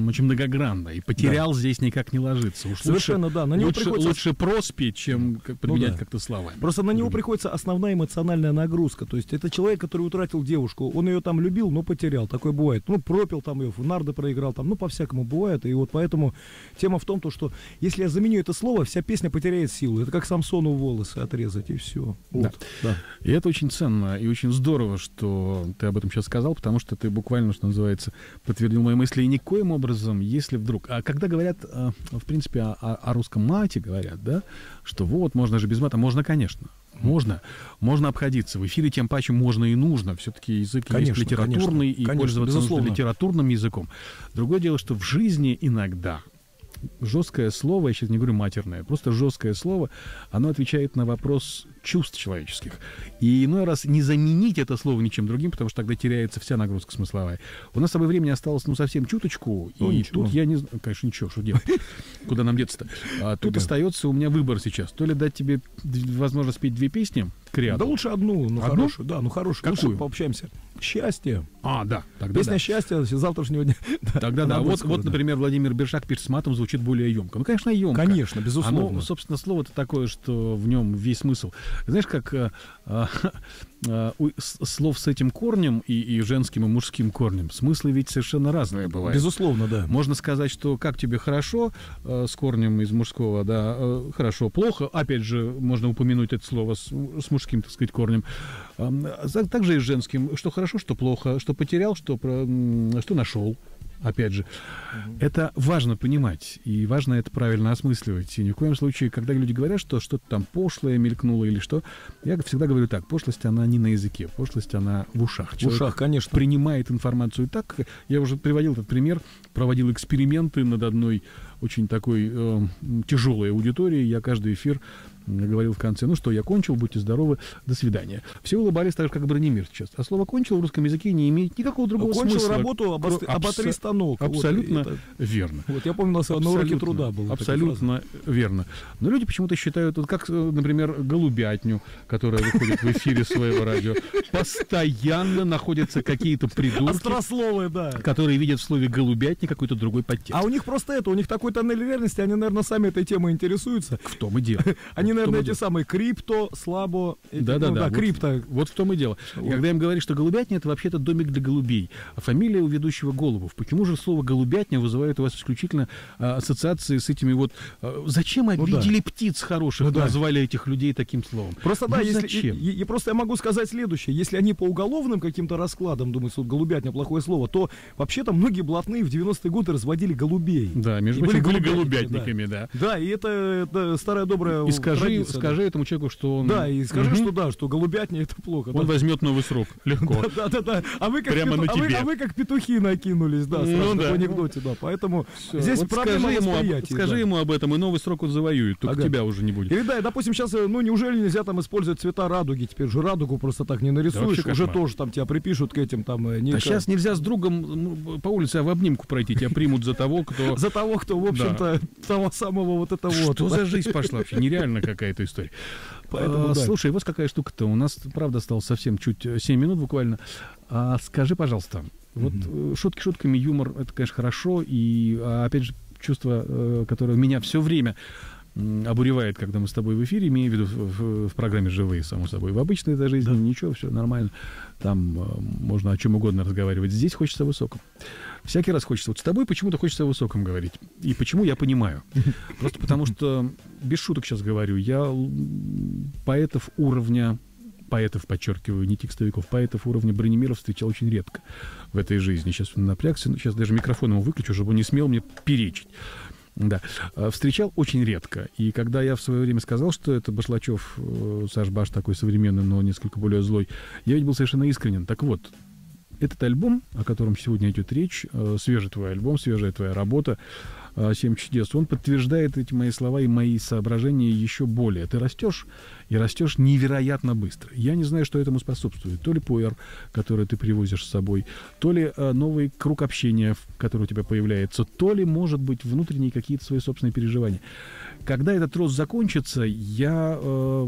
очень многогранно, и потерял здесь никак не ложится. Уж Совершенно, лучше, да. На него лучше, приходится- лучше проспи, чем как, применять да. как-то словами. Просто на него приходится основная эмоциональная нагрузка. То есть это человек, который утратил девушку. Он ее там любил, но потерял. Такое бывает. Ну, пропил там ее, в нарды проиграл там. Ну, по-всякому бывает. И вот поэтому тема в том, то, что если я заменю это слово, вся песня потеряет силу. Это как Самсону волосы отрезать, и все. Вот. Да. И это очень ценно и очень здорово, что ты об этом сейчас сказал, потому что ты буквально, что называется, подтвердил мои мысли. И никоим образом, если вдруг... А когда говорят, а, в принципе, о, о- русском мате говорят, да, что вот, можно же без мата, можно, конечно. Можно, можно обходиться. В эфире тем паче можно и нужно. Все-таки язык Конечно, есть литературный, конечно, и конечно, пользоваться безусловно. литературным языком. Другое дело, что в жизни иногда жесткое слово, я сейчас не говорю матерное, просто жесткое слово, оно отвечает на вопрос чувств человеческих. И иной раз не заменить это слово ничем другим, потому что тогда теряется вся нагрузка смысловая. У нас с тобой времени осталось, ну, совсем чуточку, Ну, и ничего. тут я не знаю, конечно, ничего, что делать. Куда нам деться-то? А тут остается у меня выбор сейчас. То ли дать тебе возможность спеть две песни к ряду. Да лучше одну, ну Одну? хорошую, да, ну хорошую. Какую? Лучше пообщаемся. Счастье. А, да, тогда Песня да. счастья завтрашнего дня. Тогда да. Вот, скоро, вот, да. например, Владимир Бершак пишет с матом, звучит более емко. Ну, конечно, емко. Конечно, безусловно. Оно, собственно, слово-то такое, что в нем весь смысл. Знаешь, как э, а, а, у с- слов с этим корнем и, и женским, и мужским корнем, смыслы ведь совершенно разные бывают. Безусловно, да. Можно сказать, что как тебе хорошо э, с корнем из мужского, да, э, хорошо, плохо. Опять же, можно упомянуть это слово с, с мужским, так сказать, корнем. За- также и с женским, что хорошо, что плохо, что потерял, что, про- что нашел. Опять же, это важно понимать, и важно это правильно осмысливать. И ни в коем случае, когда люди говорят, что что-то там пошлое мелькнуло или что, я всегда говорю так, пошлость, она не на языке, пошлость, она в ушах. В Человек ушах, конечно. принимает информацию так. Я уже приводил этот пример, проводил эксперименты над одной очень такой э, тяжелой аудиторией. Я каждый эфир говорил в конце, ну что, я кончил, будьте здоровы, до свидания. Все улыбались так же, как Бронемир сейчас. А слово «кончил» в русском языке не имеет никакого другого Кончил смысла. работу, обос- Кро- оботри станок. Вот, Абсолютно это- верно. Вот я помню, у нас на уроке труда было. Абсолютно верно. Но люди почему-то считают, вот как, э, например, голубятню, которая выходит в эфире своего радио, постоянно находятся какие-то придурки, Острословы, да. которые видят в слове голубятня какой-то другой подтекст. А у них просто это, у них такой тоннель реальности, они, наверное, сами этой темой интересуются. В том и дело. Они, Вот наверное, эти самые крипто, слабо. Да-да-да. ну крипто. Вот в том и дело. Когда им говорят, что голубятня это вообще-то домик для голубей, а фамилия у ведущего Голубов. Почему же слово голубятня вызывает у вас исключительно а, ассоциации с этими вот... а, зачем Ну обидели птиц хороших, Ну назвали этих людей таким словом? Просто да, если, просто я могу сказать следующее. Если они по уголовным каким-то раскладам думают, что голубятня плохое слово, то вообще-то многие блатные в 90-е годы разводили голубей. Да, между прочим, были голубятниками, да. Да, и это, старая добрая И скажи, да. скажи этому человеку, что он... Да, и скажи, Мгм. что да, что голубятня это плохо. Он да. возьмет новый срок. Легко. Да, да, да. А вы как, Прямо пету- на а вы- тебе. а вы как петухи накинулись, да, сразу Ну как да. в анекдоте, да. Поэтому Всё. здесь Вот проблема скажи ему, об, скажи да. ему об этом, и новый срок он завоюет. Только Ага. тебя уже не будет. Или да, и, допустим, сейчас, э, ну неужели нельзя там использовать цвета радуги? Теперь же радугу просто так не нарисуешь, вообще уже тоже там тебя припишут к этим там э, А Ника. сейчас нельзя с другом по улице а в обнимку пройти. Тебя примут за того, кто... За того, кто, в общем-то, того самого вот это вот. Что да. за жизнь пошла вообще? Нереально какая-то история. Поэтому А, да. Слушай, вот какая штука-то. У нас, правда, осталось совсем чуть э, 7 минут буквально. А скажи, пожалуйста, вот э, шутки шутками, юмор, это, конечно, хорошо. И, а, опять же, чувство, э, которое меня все время обуревает, когда мы с тобой в эфире, имею в виду в, в- программе «Живые», само собой. В обычной этой жизни ничего, все нормально. Там э, можно о чем угодно разговаривать. Здесь хочется о высоком. Всякий раз хочется. Вот с тобой почему-то хочется о высоком говорить. И почему, я понимаю. Просто потому что, без шуток сейчас говорю, я поэтов уровня поэтов, подчеркиваю, не текстовиков, поэтов уровня Бронемиров встречал очень редко в этой жизни. Сейчас он напрягся, сейчас даже микрофон ему выключу, чтобы он не смел мне перечить. Да. А, Встречал очень редко. И когда я в свое время сказал, что это Башлачев, э, Саш Баш такой современный, но несколько более злой, я ведь был совершенно искренен. Так вот, этот альбом, о котором сегодня идет речь, э, свежий твой альбом, свежая твоя работа, э, «Семь чудес», он подтверждает эти мои слова и мои соображения еще более. Ты растешь, и растешь невероятно быстро. Я не знаю, что этому способствует. То ли пуэр, который ты привозишь с собой, то ли э, новый круг общения, который у тебя появляется, то ли, может быть, внутренние какие-то свои собственные переживания. Когда этот рост закончится, я, э,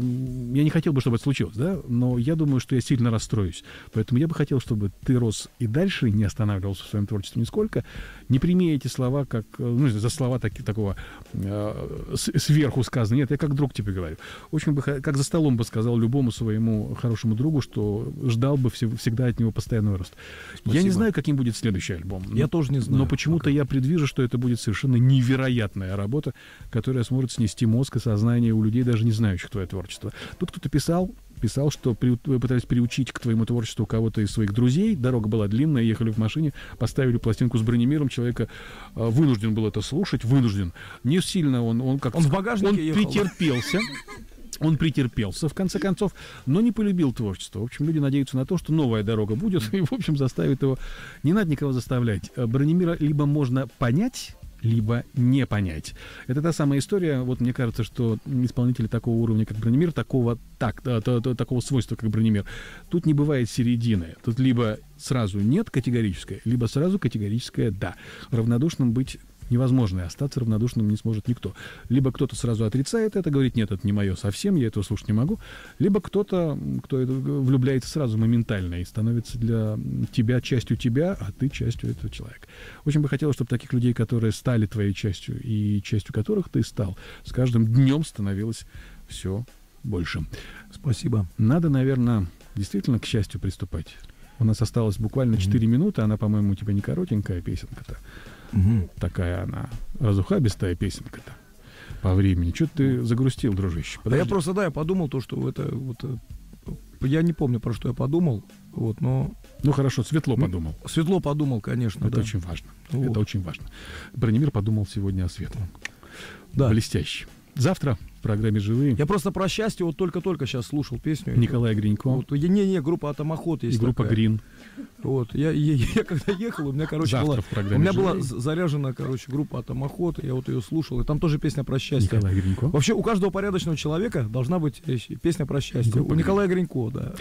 я не хотел бы, чтобы это случилось, да, но я думаю, что я сильно расстроюсь. Поэтому я бы хотел, чтобы ты рос и дальше, не останавливался в своем творчестве нисколько. Не прими эти слова как, э, ну, за слова таки, такого э, сверху сказано. Нет, я как друг тебе говорю. Очень бы, как за столом бы сказал любому своему хорошему другу, что ждал бы все- всегда от него постоянного роста. Я не Спасибо. знаю, каким будет следующий альбом. Я тоже не знаю Но почему-то я предвижу, что это будет совершенно невероятная работа, которая сможет снести мозг и сознание у людей, даже не знающих твое творчество. Тут кто-то писал, писал, что при, пытались приучить к твоему творчеству кого-то из своих друзей. Дорога была длинная, ехали в машине, поставили пластинку с бронемиром, человека э, вынужден был это слушать, вынужден. Не сильно он, он как Он в багажнике он ехал. претерпелся. Он претерпелся, в конце концов, но не полюбил творчество. В общем, люди надеются на то, что новая дорога будет, и, в общем, заставит его... Не надо никого заставлять. Э, Бронемира либо можно понять, либо не понять. Это та самая история. Вот мне кажется, что исполнители такого уровня, как Бронемир, такого, так, э, то- то- такого свойства, как Бронемир, тут не бывает середины. Тут либо сразу нет категорическое, либо сразу категорическое да. Равнодушным быть невозможно, и остаться равнодушным не сможет никто. Либо кто-то сразу отрицает это, говорит, нет, это не мое совсем, я этого слушать не могу. Либо кто-то, кто это, э, влюбляется сразу моментально и становится для тебя частью тебя, а ты частью этого человека. Очень бы хотелось, чтобы таких людей, которые стали твоей частью и частью которых ты стал, с каждым днем становилось все больше. Спасибо. Надо, наверное, действительно к счастью приступать. У нас осталось буквально 4 минуты, она, по-моему, у тебя не коротенькая песенка-то. Мгм. Такая она разухабистая песенка-то по времени. Что ты загрустил, дружище? Да я Подожди. просто, да, я подумал то, что это вот... э, Я не помню, про что я подумал, вот, но Ну хорошо, светло подумал. светло подумал, конечно, Это да. очень важно. Вот. Это очень важно. Бронемир подумал сегодня о светлом. Да. Блестяще. Завтра в программе «Живые» Я просто про счастье вот только-только сейчас слушал песню. Николай Гринько Вот, я- не, не, группа Атомоход и есть группа такая. «Грин». Вот, я, я, я когда ехал, у меня, короче, Завтра была, у меня была «Живые». з- заряжена, короче, группа Атомоход, я вот ее слушал, и там тоже песня про счастье. Николай Гринько. Вообще у каждого порядочного человека должна быть э, песня про счастье. Группа у Николая Гринько, да.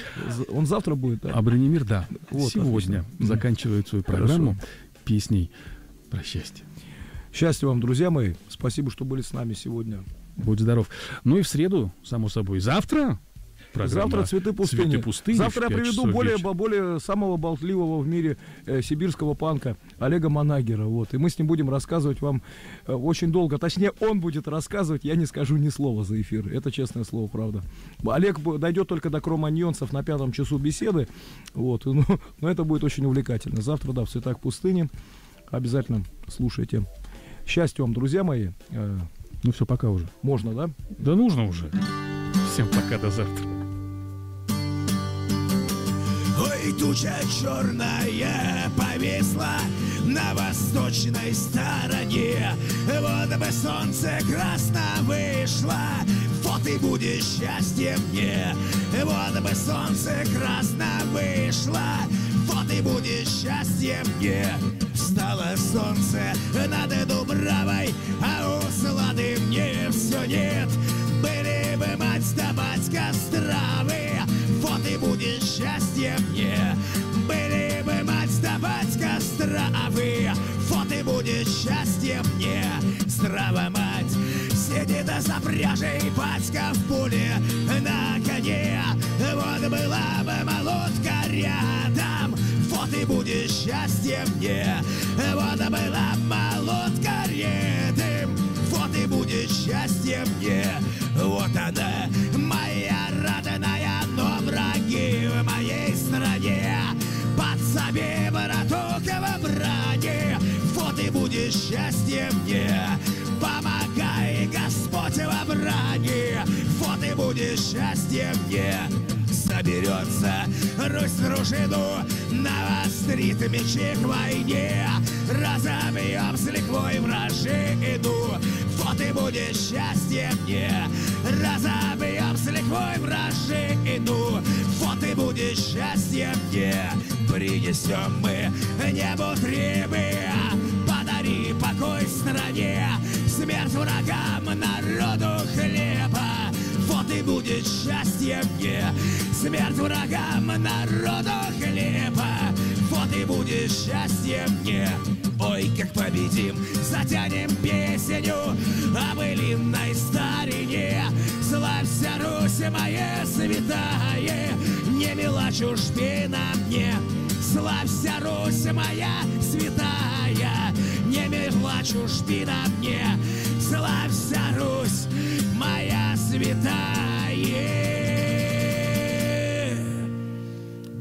Он завтра будет, да. А Бронемир, да, Вот, сегодня отлично. заканчивает свою Хорошо. программу песней про счастье. Счастья вам, друзья мои. Спасибо, что были с нами сегодня. Будь здоров. Ну и в среду, само собой, завтра программа Завтра цветы пустыни. «Цветы пустыни» Завтра я приведу более, вечера. более самого болтливого в мире э, сибирского панка Олега Манагера. Вот. И мы с ним будем рассказывать вам э, очень долго. Точнее, он будет рассказывать, я не скажу ни слова за эфир. Это честное слово, правда. Олег дойдет только до кроманьонцев на пятом часу беседы. Вот. Ну, но это будет очень увлекательно. Завтра, да, в цветах пустыни. Обязательно слушайте. Счастья вам, друзья мои. Э, Ну все, пока уже. можно, да? Да нужно уже. Всем пока, до завтра. Ой, туча черная повисла на восточной стороне. Вот бы солнце красно вышло, вот и будет счастье мне. Вот бы солнце красно вышло, вот и будет счастье мне. Встало солнце над Дубравой, а услады мне все нет. Были бы мать да батька здравые, вот и будет счастье мне. Были бы мать да батька здравые, вот и будет счастье мне. Здрава мать, сидит за пряжей батька в пуле на коне. Вот была бы молотка рядом, вот и будет счастье мне. Вот была молотка рядом, вот и будет счастье мне. Вот она, моя родная, но враги в моей стране. Подсоби, браток, в брани, вот и будет счастье мне. Помогай, Господь, во брани, вот и будет счастье мне. Соберется. Русь в дружину Навострит мечи к войне. Разобьем с лихвой вражину. Вот и будет счастье мне. Разобьем с лихвой вражину. Вот и будет счастье мне. Принесем мы небу требы. Подари покой стране. Смерть врагам народу хлеба Вот и будет счастье мне. Смерть врагам народу хлеба. Вот и будет счастье мне. Ой, как победим, затянем песню О былинной старине. Славься, Русь моя святая. Не мила чужбина мне. Славься, Русь моя святая. Не мила чужбина мне. Славься, Русь моя святая.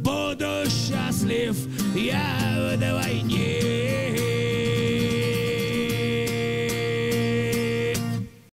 Буду счастлив я вдвойне